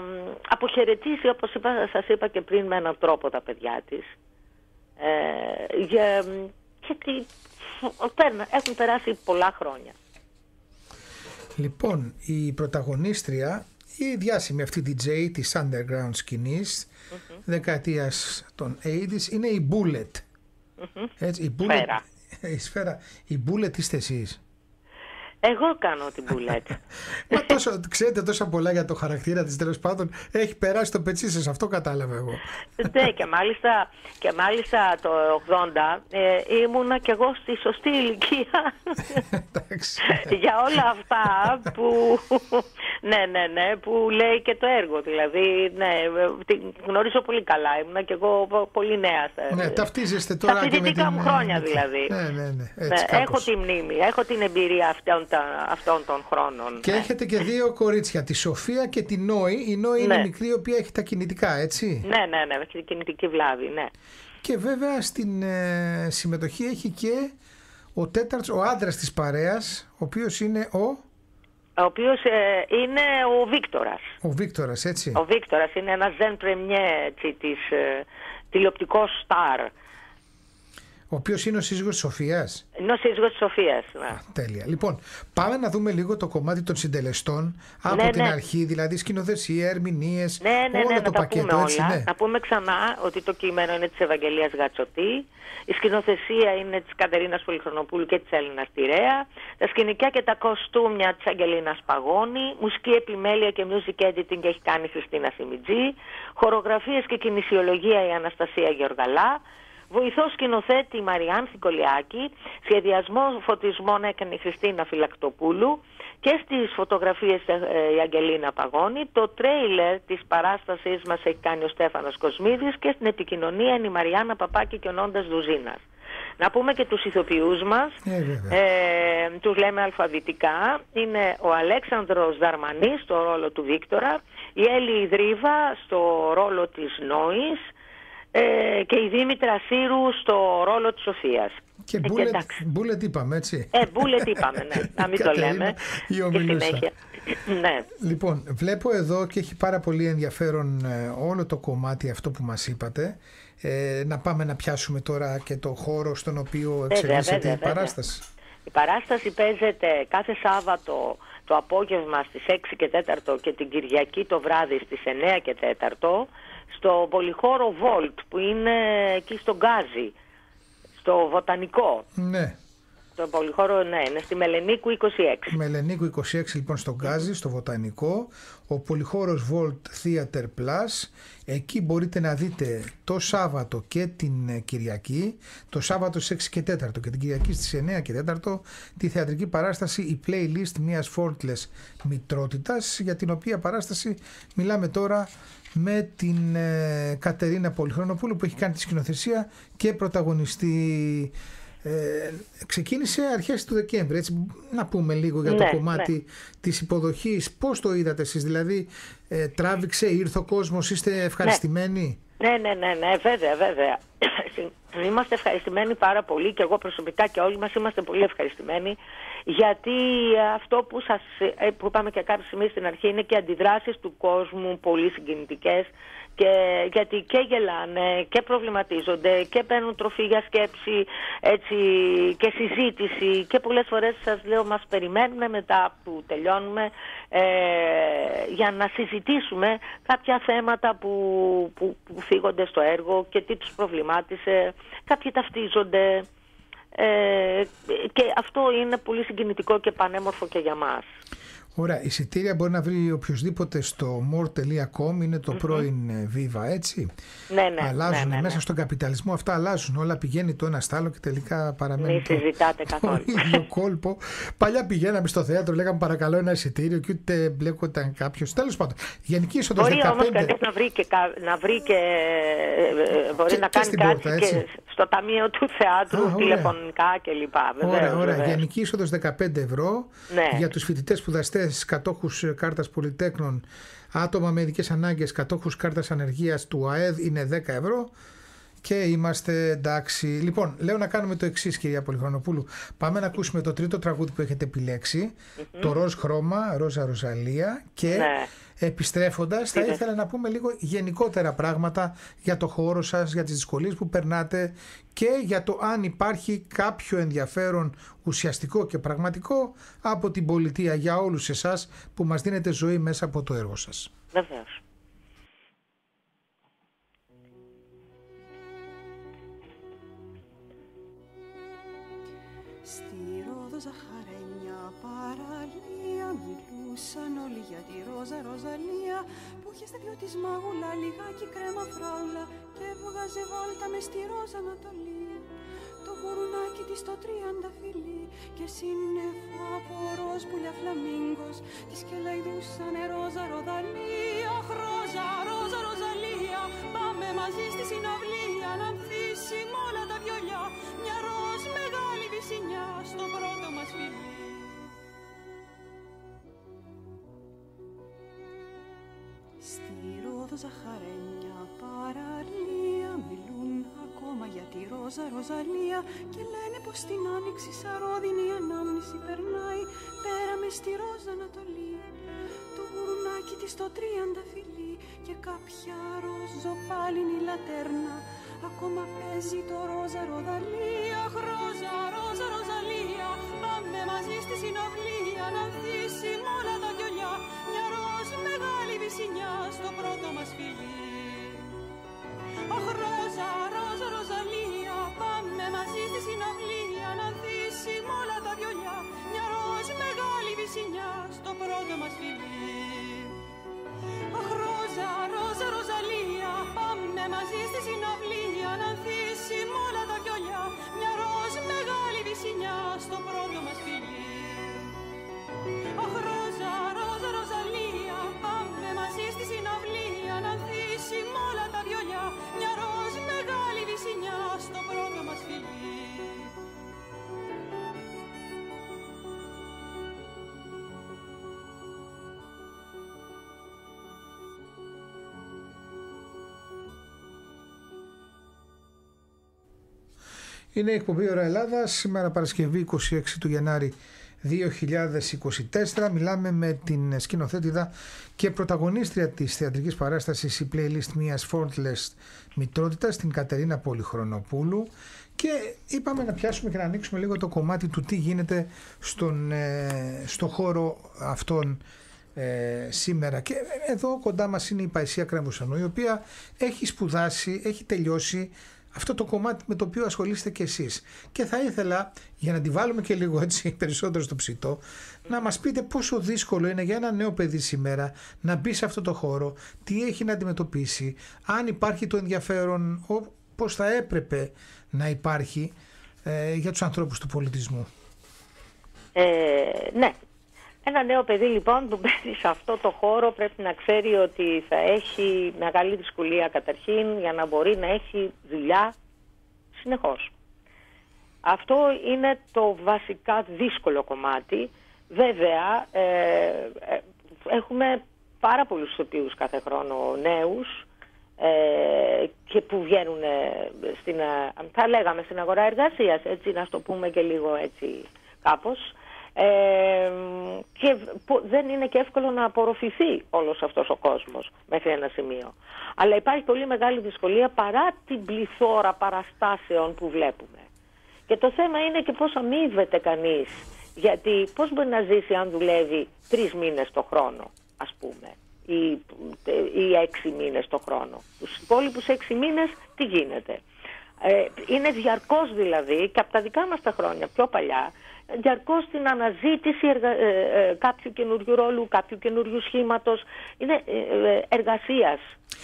μ, αποχαιρετήσει, όπως είπα, σας είπα και πριν, με έναν τρόπο τα παιδιά της. Ε, για, μ, γιατί φ- πέρνα- έχουν περάσει πολλά χρόνια. Λοιπόν, η πρωταγωνίστρια, η διάσημη αυτή DJ της underground σκηνης δεκαετίας των 80s είναι η Bullet. Έτσι, η Bullet, Σφαίρα. (laughs) η σφαίρα. Η Bullet είστε εσείς; Εγώ κάνω την μπουλέτ. (laughs) Μα τόσο, ξέρετε τόσα πολλά για το χαρακτήρα της τέλος πάντων. Έχει περάσει το πετσί σας, αυτό κατάλαβα εγώ. ναι, και μάλιστα, και μάλιστα το 80 ε, ήμουνα κι εγώ στη σωστή ηλικία Εντάξει. (laughs) για όλα αυτά που, ναι, ναι, ναι, που λέει και το έργο. Δηλαδή, ναι, την γνωρίζω πολύ καλά. Ήμουνα κι εγώ πο- πολύ νέα. στα- ναι, ταυτίζεστε Στα τώρα και με φοιτητικά την... μου χρόνια με την- δηλαδή. Ναι, ναι, ναι. Ναι, Έτσι, έχω κάπως. τη μνήμη, έχω την εμπειρία αυτών, τα- αυτών των χρόνων. Και ναι. έχετε και δύο κορίτσια, τη Σοφία και τη Νόη. Η Νόη είναι Ναι. μικρή, η οποία έχει τα κινητικά, έτσι; Ναι, ναι, ναι, έχει κινητική βλάβη, ναι. Και βέβαια στην ε, συμμετοχή έχει και ο τέταρτος, ο άντρας της παρέας, ο οποίος είναι ο, Ο οποίος ε, είναι ο Βίκτορας. ο Βίκτορας, έτσι. Ο Βίκτορας είναι ένας ζεν πρεμιέ έτσι, της ε, τηλεοπτικός στάρ. Ο οποίος είναι ο σύζυγος της Σοφίας. Είναι ο σύζυγος της Σοφίας. Ναι. Τέλεια. Λοιπόν, πάμε να δούμε λίγο το κομμάτι των συντελεστών από Ναι, την ναι. αρχή, δηλαδή σκηνοθεσία, ερμηνείες, Ναι, ναι, όλο ναι, το να τα πακέτο, πούμε έτσι, όλα. ναι. Να πούμε ξανά ότι το κείμενο είναι της Ευαγγελίας Γατσοτή, η σκηνοθεσία είναι της Κατερίνας Πολυχρονοπούλου και της Έλληνας Τηρέα, τα σκηνικά και τα κοστούμια της Αγγελίνας Παγώνη, μουσική επιμέλεια και music editing έχει κάνει η Χριστίνα Σιμιτζή, χορογραφίες και κινησιολογία η Αναστασία Γεωργαλά, Βοηθό σκηνοθέτη η Μαριάν Θικολιάκη, σχεδιασμό φωτισμών έκανε η Χριστίνα Φυλακτοπούλου και στις φωτογραφίες ε, η Αγγελίνα Παγώνη. Το τρέιλερ της παράστασής μας έχει κάνει ο Στέφανος Κοσμίδης και στην επικοινωνία είναι η Μαριάννα Παπάκη και ο Νόντας Δουζίνας. Να πούμε και τους ηθοποιούς μας, Ε, βέβαια. ε, τους λέμε αλφαβητικά, είναι ο Αλέξανδρος Δαρμανής στο ρόλο του Βίκτορα, η Έλλη Ιδρύβα στο ρόλο της Νόης, ε, και η Δήμητρα Σύρου στο ρόλο της Σοφίας. Και Ε, bullet, εντάξει. bullet είπαμε, έτσι. Ε, μπούλετ είπαμε, ναι. Να μην το Κατερίνα λέμε. Και Ιωμιλούσα. συνέχεια. ναι. Λοιπόν, βλέπω εδώ και έχει πάρα πολύ ενδιαφέρον ε, όλο το κομμάτι αυτό που μας είπατε. Ε, να πάμε να πιάσουμε τώρα και το χώρο στον οποίο εξελίσσεται βέβαια, η βέβαια. παράσταση. Η παράσταση παίζεται κάθε Σάββατο το απόγευμα στις 6 και 4 και την Κυριακή το βράδυ στις 9 και 4 στο πολυχώρο Volt που είναι εκεί στο Γκάζι, στο Βοτανικό. Ναι. Το πολυχώρο, ναι, είναι στη Μελενίκου 26. Μελενίκου 26 λοιπόν στο Γκάζι, στο Βοτανικό, ο πολυχώρος Volt Theater Plus. Εκεί μπορείτε να δείτε το Σάββατο και την ε, Κυριακή, το Σάββατο στις 6 και 4 και την Κυριακή στις 9 και 4 τη θεατρική παράσταση η playlist μιας φόρτλες μητρότητας για την οποία παράσταση μιλάμε τώρα με την ε, Κατερίνα Πολυχρονοπούλου που έχει κάνει τη σκηνοθεσία και πρωταγωνιστή ε, ξεκίνησε αρχές του Δεκέμβρη, έτσι να πούμε λίγο για το Ναι, κομμάτι της υποδοχής. Πώς το είδατε εσείς, δηλαδή ε, τράβηξε, ήρθε ο κόσμος, είστε ευχαριστημένοι; Ναι, ναι, ναι, ναι, βέβαια, βέβαια. (coughs) Είμαστε ευχαριστημένοι πάρα πολύ και εγώ προσωπικά και όλοι μας είμαστε πολύ ευχαριστημένοι γιατί αυτό που, σας, ε, που είπαμε και κάποια στιγμή στην αρχή είναι και αντιδράσεις του κόσμου πολύ συγκινητικές και γιατί και γελάνε και προβληματίζονται και παίρνουν τροφή για σκέψη έτσι, και συζήτηση. Και πολλές φορές σας λέω μας περιμένουμε μετά που τελειώνουμε ε, για να συζητήσουμε κάποια θέματα που, που, που φύγονται στο έργο και τι τους προβλημάτισε, κάποιοι ταυτίζονται ε, και αυτό είναι πολύ συγκινητικό και πανέμορφο και για μας. Ωραία, εισιτήρια μπορεί να βρει οποιοδήποτε στο more.com, είναι το πρώην ε, Viva, έτσι. Ναι, ναι, αλλάζουν ναι, ναι, ναι. μέσα στον καπιταλισμό, αυτά αλλάζουν. Όλα πηγαίνει το ένα στο άλλο και τελικά παραμένει Μην το, συζητάτε (laughs) το καθόλου. ίδιο κόλπο. Παλιά πηγαίναμε στο θέατρο, λέγαμε παρακαλώ ένα εισιτήριο και ούτε μπλέκονταν κάποιος. Τέλος πάντων, γενική είσοδο 15. Μπορεί όμως κανείς να βρει και, κα- να βρει και ε, ε, μπορεί Και- να και κάνει στην κάτι πόρτα, έτσι. και στο ταμείο του θεάτρου, Α, ωραία. τηλεφωνικά κλπ. Ωραία, Βεβαίως, ωραία. βεβαίως. Γενική είσοδο 15 ευρώ Ναι. για τους φοιτητές σπουδαστέ, κατόχους κάρτας Πολυτέκνων, άτομα με ειδικές ανάγκες, κατόχους κάρτας ανεργίας του ΑΕΔ είναι 10 ευρώ Και είμαστε εντάξει. Λοιπόν, λέω να κάνουμε το εξής, κυρία Πολυχρονοπούλου. Πάμε να ακούσουμε το τρίτο τραγούδι που έχετε το ροζ χρώμα, ρόζα ροζαλία. Και Ναι. Επιστρέφοντας θα Είναι. ήθελα να πούμε λίγο γενικότερα πράγματα για το χώρο σας, για τις δυσκολίες που περνάτε και για το αν υπάρχει κάποιο ενδιαφέρον ουσιαστικό και πραγματικό από την πολιτεία για όλους εσάς που μας δίνετε ζωή μέσα από το έργο σας. Βεβαίως. Μιλούσαν όλοι για τη Ρόζα Ροζαλία που είχες στα δυο της μάγουλα λιγάκι κρέμα φράουλα και έβγαζε βόλτα μες στη Ρόζα Ανατολή. Το γουρουνάκι της το τρίαντα φιλί και σύννεφο από ροζ πουλιά φλαμίγκος της κελαϊδούσανε Ρόζα Ροδαλία. Αχ, Ρόζα, Ρόζα, Ροζαλία πάμε μαζί Ζαχαρένια παραλία μιλούν ακόμα για τη Ρόζα Ροζαλία και λένε πως την άνοιξη σαρόδινη ανάμνηση περνάει πέρα μες στη Ρόζα Ανατολή. Το γουρνάκι της το τρίαντα φιλί και κάποια ροζοπάλινη λατέρνα ακόμα παίζει το Ρόζα Ροδαλία. Αχ, Ρόζα, Ρόζα, Ροζαλία πάμε μαζί στη συναυλία να ανθίσει охрана! Είναι η εκπομπή Ωρα Ελλάδα, σήμερα Παρασκευή 26 του Γενάρη 2024. Μιλάμε με την σκηνοθέτηδα και πρωταγωνίστρια της θεατρικής παράστασης η playlist μιας Faultless Μητρότητας, την Κατερίνα Πολυχρονοπούλου και είπαμε να πιάσουμε και να ανοίξουμε λίγο το κομμάτι του τι γίνεται στον, ε, στο χώρο αυτόν ε, σήμερα και εδώ κοντά μας είναι η Παϊσία Κρέμουσανού η οποία έχει σπουδάσει, έχει τελειώσει αυτό το κομμάτι με το οποίο ασχολείστε και εσείς. Και θα ήθελα, για να τη βάλουμε και λίγο έτσι (laughs) περισσότερο στο ψητό, να μας πείτε πόσο δύσκολο είναι για ένα νέο παιδί σήμερα να μπει σε αυτό το χώρο, τι έχει να αντιμετωπίσει, αν υπάρχει το ενδιαφέρον, ο- πώς θα έπρεπε να υπάρχει ε, για τους ανθρώπους του πολιτισμού. Ε, ναι. Ένα νέο παιδί λοιπόν που μπαίνει σε αυτό το χώρο πρέπει να ξέρει ότι θα έχει μεγάλη δυσκολία καταρχήν για να μπορεί να έχει δουλειά συνεχώς. Αυτό είναι το βασικά δύσκολο κομμάτι. Βέβαια, ε, ε, έχουμε πάρα πολλούς ηθοποιούς κάθε χρόνο νέους ε, και που βγαίνουν ε, στην, ε, θα λέγαμε στην αγορά εργασίας, έτσι να στο πούμε και λίγο έτσι κάπως. Ε, και που δεν είναι και εύκολο να απορροφηθεί όλος αυτός ο κόσμος μέχρι ένα σημείο. Αλλά υπάρχει πολύ μεγάλη δυσκολία παρά την πληθώρα παραστάσεων που βλέπουμε. Και το θέμα είναι και πώς αμείβεται κανείς. Γιατί πώς μπορεί να ζήσει αν δουλεύει τρεις μήνες το χρόνο, ας πούμε, ή, ή έξι μήνες το χρόνο. Τους υπόλοιπους έξι μήνες τι γίνεται. Ε, είναι διαρκώς δηλαδή, και από τα δικά μας τα χρόνια πιο παλιά, διαρκώς στην αναζήτηση εργα... ε, ε, κάποιου καινούριου ρόλου, κάποιου καινούριου σχήματος. Είναι ε, ε, εργασίας.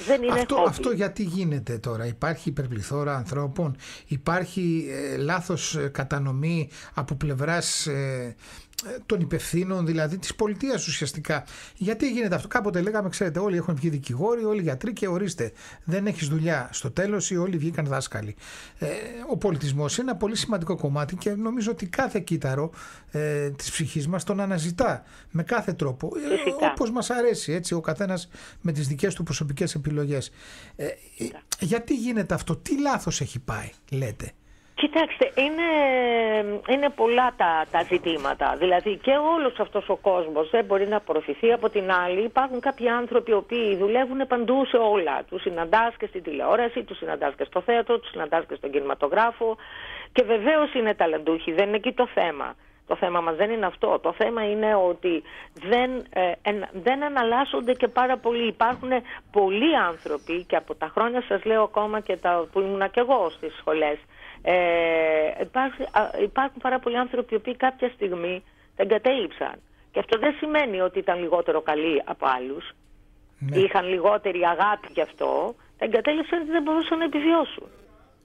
Δεν είναι Αυτό, χόμπι. αυτό γιατί γίνεται τώρα; Υπάρχει υπερπληθώρα ανθρώπων, υπάρχει ε, λάθος ε, κατανομή από πλευράς ε, των υπευθύνων, δηλαδή της πολιτείας ουσιαστικά; Γιατί γίνεται αυτό; Κάποτε λέγαμε, ξέρετε, όλοι έχουν βγει δικηγόροι, όλοι γιατροί και ορίστε, δεν έχεις δουλειά στο τέλος ή όλοι βγήκαν δάσκαλοι. Ε, ο πολιτισμός είναι ένα πολύ σημαντικό κομμάτι και νομίζω ότι κάθε κύτταρο ε, της ψυχής μας τον αναζητά με κάθε τρόπο. Ε, Όπως μας αρέσει, έτσι, ο καθένας με τις δικές του προσωπικές επιλογές. Ε, γιατί γίνεται αυτό, τι λάθος έχει πάει, λέτε; Κοιτάξτε, είναι, είναι πολλά τα, τα ζητήματα. Δηλαδή και όλος αυτός ο κόσμος δεν μπορεί να απορροφηθεί από την άλλη. Υπάρχουν κάποιοι άνθρωποι οι οποίοι δουλεύουν παντού σε όλα. Τους συναντάς και στην τηλεόραση, τους συναντάς και στο θέατρο, τους συναντάς και στον κινηματογράφο. Και βεβαίως είναι ταλαντούχοι, δεν είναι εκεί το θέμα. Το θέμα μας δεν είναι αυτό. Το θέμα είναι ότι δεν, ε, δεν αναλάσσονται και πάρα πολλοί. Υπάρχουν πολλοί άνθρωποι και από τα χρόνια σας λέω ακόμα και τα που ήμουνα και εγώ στις σχολές ε, υπάρχουν, υπάρχουν πάρα πολλοί άνθρωποι οι οποίοι κάποια στιγμή τα εγκατέλειψαν. Και αυτό δεν σημαίνει ότι ήταν λιγότερο καλοί από άλλους. Ναι. Είχαν λιγότερη αγάπη γι' αυτό. Τα εγκατέλειψαν γιατί δεν μπορούσαν να επιβιώσουν.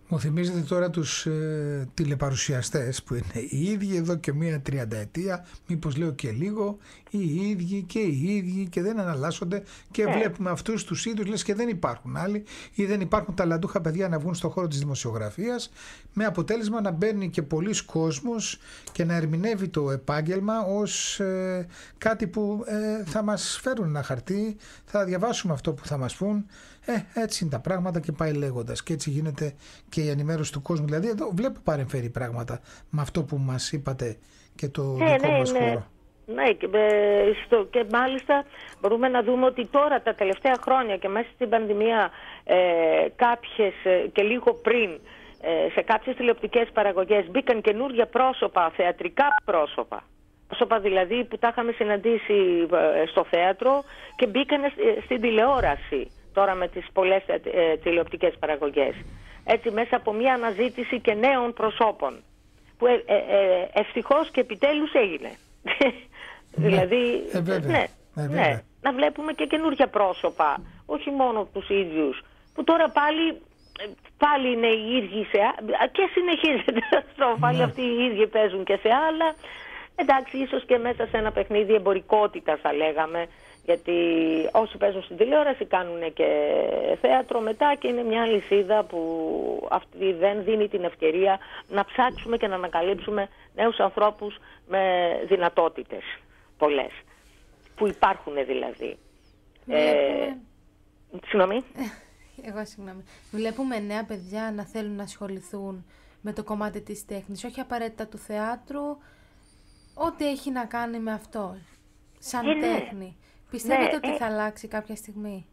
Μου θυμίζετε τώρα τους ε, τηλεπαρουσιαστές που είναι οι ίδιοι εδώ και μία τριανταετία, μήπως λέω και λίγο, οι ίδιοι και οι ίδιοι και δεν αναλάσσονται και ε. βλέπουμε αυτούς τους ίδιους λες και δεν υπάρχουν άλλοι ή δεν υπάρχουν ταλαντούχα παιδιά να βγουν στον χώρο της δημοσιογραφίας με αποτέλεσμα να μπαίνει και πολλοί κόσμος και να ερμηνεύει το επάγγελμα ως ε, κάτι που ε, θα μας φέρουν ένα χαρτί, θα διαβάσουμε αυτό που θα μας πούν ε, έτσι είναι τα πράγματα και πάει λέγοντας. Και έτσι γίνεται και η ενημέρωση του κόσμου. Δηλαδή, εδώ βλέπω παρεμφέρει πράγματα με αυτό που μας είπατε και το ναι, δικό ναι, μας ναι. χώρο. Ναι, και, ε, στο, και μάλιστα μπορούμε να δούμε ότι τώρα τα τελευταία χρόνια και μέσα στην πανδημία ε, κάποιες ε, και λίγο πριν ε, σε κάποιες τηλεοπτικές παραγωγές μπήκαν καινούργια πρόσωπα, θεατρικά πρόσωπα. Πρόσωπα δηλαδή που τα είχαμε συναντήσει στο θέατρο και μπήκαν στην τηλεόραση τώρα με τις πολλές ε, ε, τηλεοπτικές παραγωγές. Έτσι μέσα από μια αναζήτηση και νέων προσώπων που ε, ε, ε ευτυχώς και επιτέλους έγινε. Ναι, δηλαδή, ναι, ναι, να βλέπουμε και καινούργια πρόσωπα, όχι μόνο τους ίδιους, που τώρα πάλι πάλι είναι οι ίδιοι σε, και συνεχίζεται αυτό, πάλι ναι. αυτοί οι ίδιοι παίζουν και σε άλλα. Εντάξει, ίσως και μέσα σε ένα παιχνίδι εμπορικότητας θα λέγαμε, γιατί όσοι παίζουν στην τηλεόραση κάνουν και θέατρο μετά και είναι μια λυσίδα που αυτή δεν δίνει την ευκαιρία να ψάξουμε και να ανακαλύψουμε νέους ανθρώπους με δυνατότητες πολλές. Που υπάρχουν δηλαδή. Ε, συγγνώμη. Ε, εγώ συγγνώμη. Βλέπουμε νέα παιδιά να θέλουν να ασχοληθούν με το κομμάτι της τέχνης, όχι απαραίτητα του θεάτρου, ό,τι έχει να κάνει με αυτό, σαν ε, ναι. τέχνη. Πιστεύετε ναι, ότι ε... θα αλλάξει κάποια στιγμή;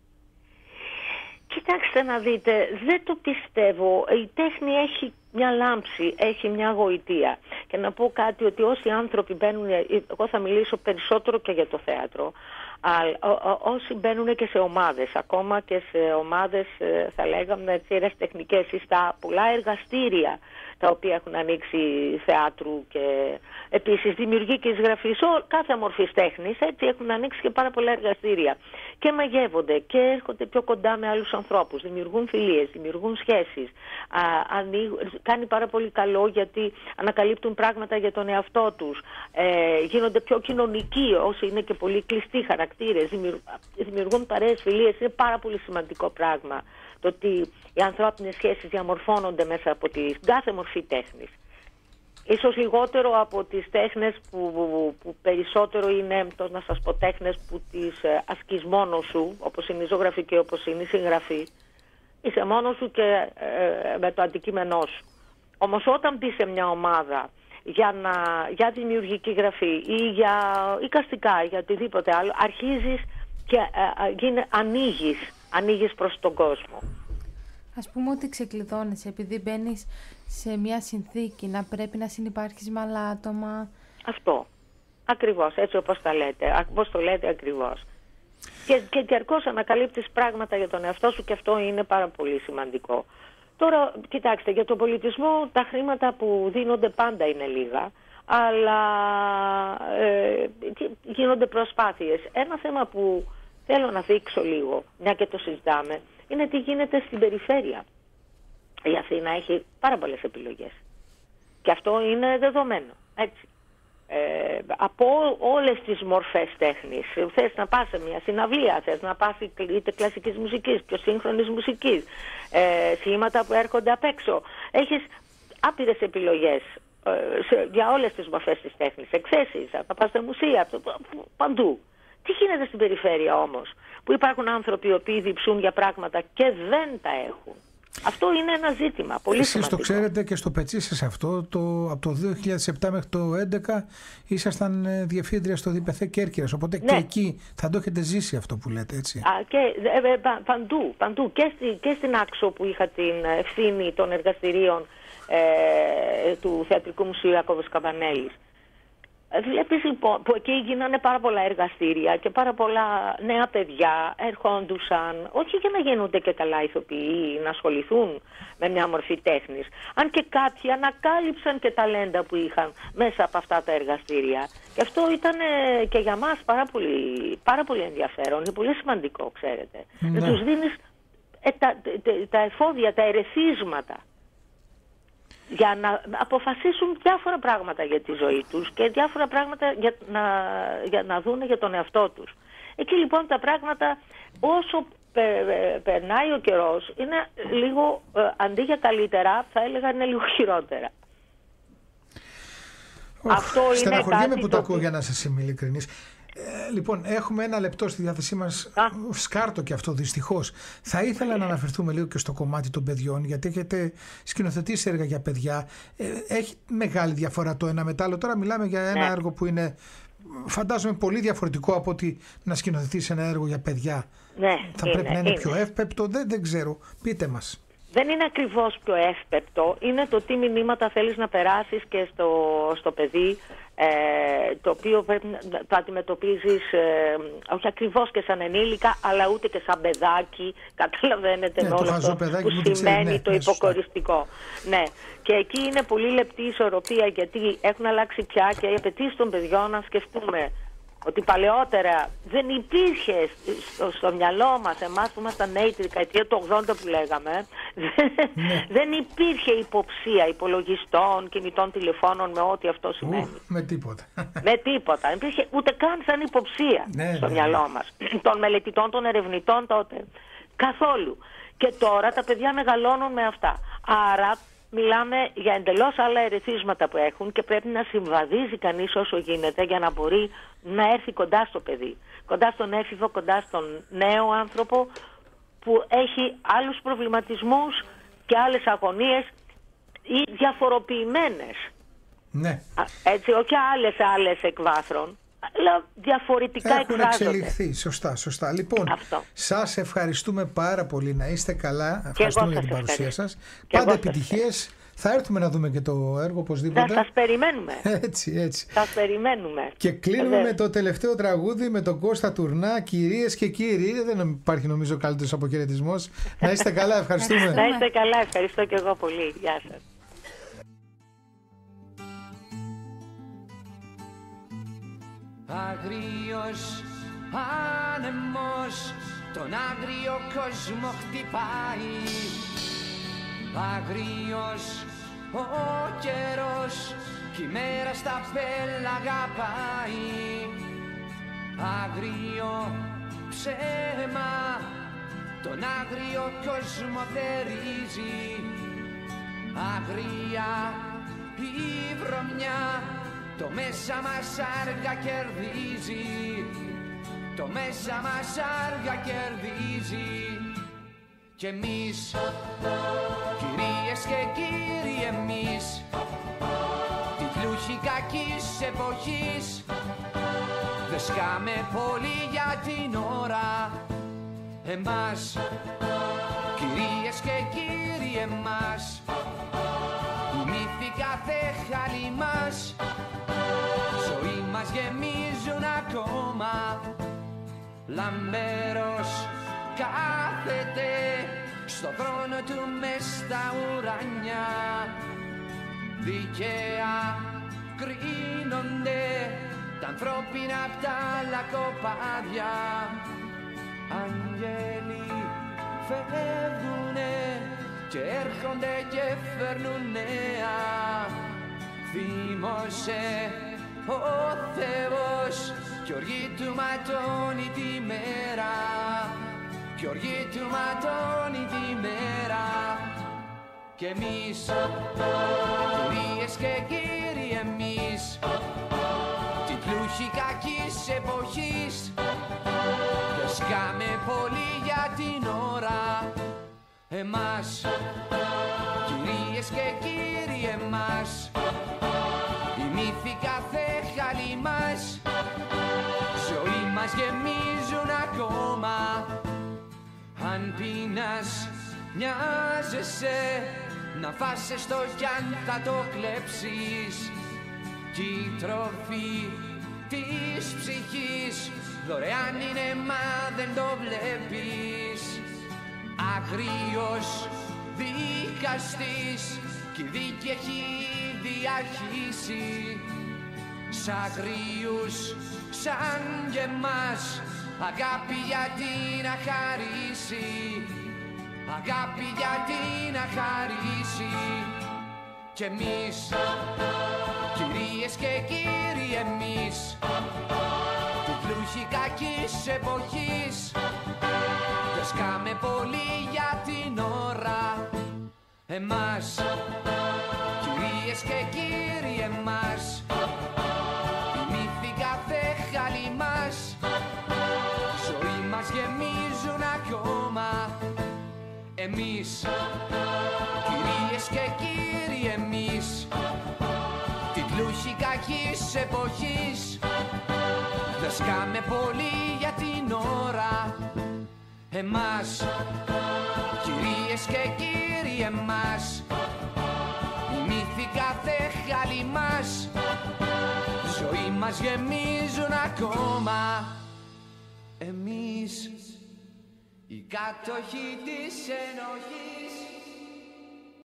Κοιτάξτε να δείτε, δεν το πιστεύω. Η τέχνη έχει μια λάμψη, έχει μια γοητεία. Και να πω κάτι ότι όσοι άνθρωποι μπαίνουν, ε, εγώ θα μιλήσω περισσότερο και για το θέατρο, αλλά όσοι μπαίνουν και σε ομάδες, ακόμα και σε ομάδες ε, θα λέγαμε έτσι τεχνικές ή στα πολλά εργαστήρια τα οποία έχουν ανοίξει θεάτρου και επίσης δημιουργική γραφής, κάθε μορφής τέχνης, έτσι έχουν ανοίξει και πάρα πολλά εργαστήρια. Και μαγεύονται και έρχονται πιο κοντά με άλλους ανθρώπους, δημιουργούν φιλίες, δημιουργούν σχέσεις, α, κάνει πάρα πολύ καλό γιατί ανακαλύπτουν πράγματα για τον εαυτό τους, ε, γίνονται πιο κοινωνικοί όσοι είναι και πολύ κλειστοί χαρακτήρες, δημιουργούν παρέες φιλίες, είναι πάρα πολύ σημαντικό πράγμα το ότι οι ανθρώπινες σχέσεις διαμορφώνονται μέσα από την κάθε μορφή τέχνης. Ίσως λιγότερο από τις τέχνες που, που, περισσότερο είναι, το να σας πω, τέχνες που τις ε, ασκείς μόνος σου, όπως είναι η ζωγραφή και όπως είναι η συγγραφή. Είσαι μόνος σου και ε, με το αντικείμενό σου. Όμως όταν μπει σε μια ομάδα για, να, για δημιουργική γραφή ή για οικαστικά, για οτιδήποτε άλλο, αρχίζεις και ε, ε, ανοίγεις, ανοίγεις προς τον κόσμο. Ας πούμε ότι ξεκλειδώνεσαι επειδή μπαίνεις σε μια συνθήκη να πρέπει να συνεπάρχεις με άλλα άτομα. Αυτό. Ακριβώς, έτσι όπως τα λέτε. Όπως το λέτε ακριβώς. Και, και διαρκώς ανακαλύπτεις πράγματα για τον εαυτό σου και αυτό είναι πάρα πολύ σημαντικό. Τώρα, κοιτάξτε, για τον πολιτισμό τα χρήματα που δίνονται πάντα είναι λίγα, αλλά ε, γίνονται προσπάθειες. Ένα θέμα που θέλω να δείξω λίγο, μια και το συζητάμε, είναι τι γίνεται στην περιφέρεια. Η Αθήνα έχει πάρα πολλές επιλογές. Και αυτό είναι δεδομένο. Έτσι. Ε, από όλες τις μορφές τέχνης. Θες να πας σε μια συναυλία, θες να πας είτε κλασικής μουσικής, πιο σύγχρονης μουσικής, ε, σχήματα που έρχονται απ' έξω. Έχεις άπειρες επιλογές ε, σε, για όλες τις μορφές της τέχνης. Εκθέσεις, θα πας στα μουσεία, παντού. Τι γίνεται στην περιφέρεια όμως, που υπάρχουν άνθρωποι οι οποίοι διψούν για πράγματα και δεν τα έχουν. Αυτό είναι ένα ζήτημα πολύ Εσείς σημαντικό. το ξέρετε και στο πετσί σας αυτό, το, από το 2007 μέχρι το 2011 ήσασταν ε, διευθύντρια στο ΔΠΘ Κέρκυρας, οπότε Ναι. και εκεί θα το έχετε ζήσει αυτό που λέτε, έτσι. Α, και ε, ε, πα- παντού, παντού. Και, στη, και στην Άξο που είχα την ευθύνη των εργαστηρίων ε, του Θεατρικού Μουσείου Ιάκωβος Καμπανέλης. Ε, Βλέπεις λοιπόν που εκεί γίνανε πάρα πολλά εργαστήρια και πάρα πολλά νέα παιδιά ερχόντουσαν όχι για να γίνονται και καλά ηθοποιοί να ασχοληθούν με μια μορφή τέχνης αν και κάποιοι ανακάλυψαν και ταλέντα που είχαν μέσα από αυτά τα εργαστήρια και αυτό ήταν ε, και για μας πάρα πολύ, πάρα πολύ ενδιαφέρον είναι πολύ σημαντικό ξέρετε Ναι. να τους δίνεις ε, τα, τε- τα εφόδια, τα ερεθίσματα για να αποφασίσουν διάφορα πράγματα για τη ζωή τους και διάφορα πράγματα για να, για να δούνε για τον εαυτό τους. Εκεί λοιπόν τα πράγματα όσο πε- ε, περνάει ο καιρός είναι λίγο, ε, αντί για καλύτερα θα έλεγα είναι λίγο χειρότερα. Αυτό είναι Στεναχωριέμαι κάτι που το το ακούω οποίο- για να σας είμαι ειλικρινής. Ε, λοιπόν, έχουμε ένα λεπτό στη διάθεσή μας, Α. σκάρτο και αυτό δυστυχώς. Θα ήθελα να αναφερθούμε λίγο και στο κομμάτι των παιδιών, γιατί έχετε σκηνοθετήσει έργα για παιδιά. Ε, έχει μεγάλη διαφορά το ένα με το άλλο. Τώρα μιλάμε για ένα Ναι. έργο που είναι, φαντάζομαι, πολύ διαφορετικό από ότι να σκηνοθετήσει ένα έργο για παιδιά. Ναι, Θα πρέπει να είναι, πιο εύπεπτο, δεν, δεν ξέρω. Πείτε μας. Δεν είναι ακριβώς πιο εύπεπτο, είναι το τι μηνύματα θέλεις να περάσεις και στο, στο παιδί, ε, το οποίο πρέπει να το αντιμετωπίζεις ε, όχι ακριβώς και σαν ενήλικα, αλλά ούτε και σαν παιδάκι, (laughs) καταλαβαίνετε Ναι, με το όλο χαζό αυτό παιδάκι που που δεν ξέρει, σημαίνει ναι, το ναι, σωστά. υποκοριστικό. Ναι, και εκεί είναι πολύ λεπτή η ισορροπία, γιατί έχουν αλλάξει πια και οι απαιτήσεις των παιδιών να σκεφτούμε ότι παλαιότερα δεν υπήρχε στο, στο μυαλό μας, εμάς που ήμασταν νέοι τη δεκαετία του 80 που λέγαμε, Ναι. (laughs) δεν υπήρχε υποψία υπολογιστών, κινητών τηλεφώνων με ό,τι αυτό σημαίνει. Ου, με τίποτα. Με τίποτα. Δεν υπήρχε ούτε καν σαν υποψία Ναι, στο ναι, μυαλό μας. (clears throat) των μελετητών, των ερευνητών τότε. Καθόλου. Και τώρα τα παιδιά μεγαλώνουν με αυτά. Άρα μιλάμε για εντελώς άλλα ερεθίσματα που έχουν και πρέπει να συμβαδίζει κανείς όσο γίνεται για να μπορεί να έρθει κοντά στο παιδί. Κοντά στον έφηβο, κοντά στον νέο άνθρωπο που έχει άλλους προβληματισμούς και άλλες αγωνίες ή διαφοροποιημένες. ναι. Α, Έτσι, όχι άλλες άλλες εκβάθρων, αλλά διαφορετικά Έχουν εκφράζονται. εξελιχθεί. Σωστά, σωστά. Λοιπόν, Αυτό. σας ευχαριστούμε πάρα πολύ. Να είστε καλά. Ευχαριστούμε για σας την παρουσία ευχαριστώ. σας. Και Πάντα εγώ σας επιτυχίες. Θα έρθουμε να δούμε και το έργο Να οπωσδήποτε. σας περιμένουμε. (laughs) Έτσι, έτσι. σας περιμένουμε. Και κλείνουμε Βεβαίως. με το τελευταίο τραγούδι με τον Κώστα Τουρνά. Κυρίες και κύριοι, δεν υπάρχει νομίζω καλύτερος αποχαιρετισμός. να είστε καλά, ευχαριστούμε. Να είστε καλά, ευχαριστώ και εγώ πολύ. Γεια σας. Αγρίος άνεμος τον άγριο κόσμο χτυπάει. Αγρίος ο καιρός κι η μέρα στα πέλαγα πάει Αγρίο ψέμα τον άγριο κόσμο θερίζει. Αγρία η βρωμιά το μέσα μας άργα κερδίζει. Το μέσα μας άργα κερδίζει. Και εμείς Κυρίες και κύριοι εμείς Τη πλούχη κακής εποχής Δεν σκάμε πολύ για την ώρα. Εμάς Κυρίες και κύριοι εμάς οι μύθοι κάθε χαλί μας Ζωή μας γεμίζουν ακόμα. Λαμπέρος κάθεται Στο θρόνο του μες στα ουρανιά Δικαία κρίνονται Τα ανθρώπινα απ' τα λακοπάδια. Αγγέλοι φεύγουνε και έρχονται και φέρνουν νέα Θύμωσε ο Θεός κι οργή του ματώνει τη μέρα. Κι οργή του ματώνει τη μέρα. Και εμείς κυρίες και κύριοι εμείς την πλούχη κακής εποχής δεν σκάμε πολύ για την ώρα. Εμάς κυρίες και κύριοι εμάς χαλή μας. Ζωή μας γεμίζουν ακόμα. Αν πεινάς μοιάζεσαι να φάσαι στο κι αν θα το κλέψεις. Κι η τροφή της ψυχής δωρεάν είναι μα δεν το βλέπεις. Αγρίος δικαστής κι η δίκη έχει διαρχίσει σ' αγρίους σαν και εμάς αγάπη γιατί να χαρίσει αγάπη γιατί να χαρίσει. Κι εμείς κυρίες και κύριοι εμείς την πλούχη κακής εποχής δεν σκάμε πολύ για την ώρα. Εμάς κυρίες και κύριοι εμάς εμείς. Κυρίες και κύριοι εμείς. Την πλούχη κακής εποχής. Δεν σκάμε πολύ για την ώρα. Εμάς. Κυρίες και κύριοι εμάς. Οι μύθοι κάθε χαλή μας. Ζωή μας γεμίζουν ακόμα. Εμείς η κατοχή της ενοχής.